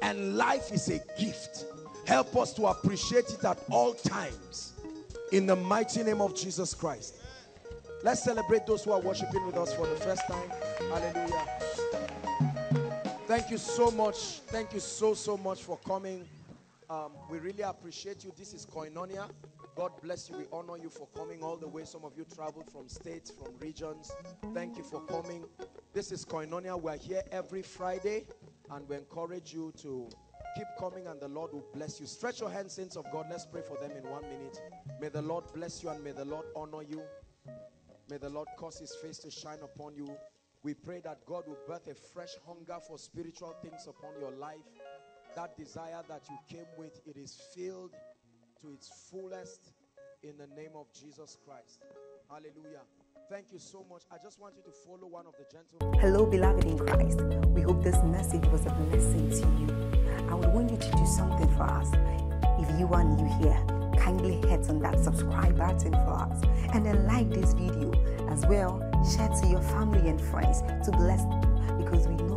[SPEAKER 1] and life is a gift. Help us to appreciate it at all times. In the mighty name of Jesus Christ. Let's celebrate those who are worshiping with us for the first time. Hallelujah. Thank you so much. Thank you so, so much for coming. Um, we really appreciate you. This is Koinonia. God bless you. We honor you for coming all the way. Some of you traveled from states, from regions. Thank you for coming. This is Koinonia. We're here every Friday, and we encourage you to keep coming, and the Lord will bless you. Stretch your hands, saints of God. Let's pray for them in one minute. May the Lord bless you, and may the Lord honor you. May the Lord cause his face to shine upon you. We pray that God will birth a fresh hunger for spiritual things upon your life that desire that you came with, it is filled to its fullest in the name of Jesus Christ. Hallelujah. Thank you so much. I just want you to follow one of the gentlemen.
[SPEAKER 4] Hello, beloved in Christ. We hope this message was a blessing to you. I would want you to do something for us. If you are new here, kindly hit on that subscribe button for us and then like this video as well. Share to your family and friends to bless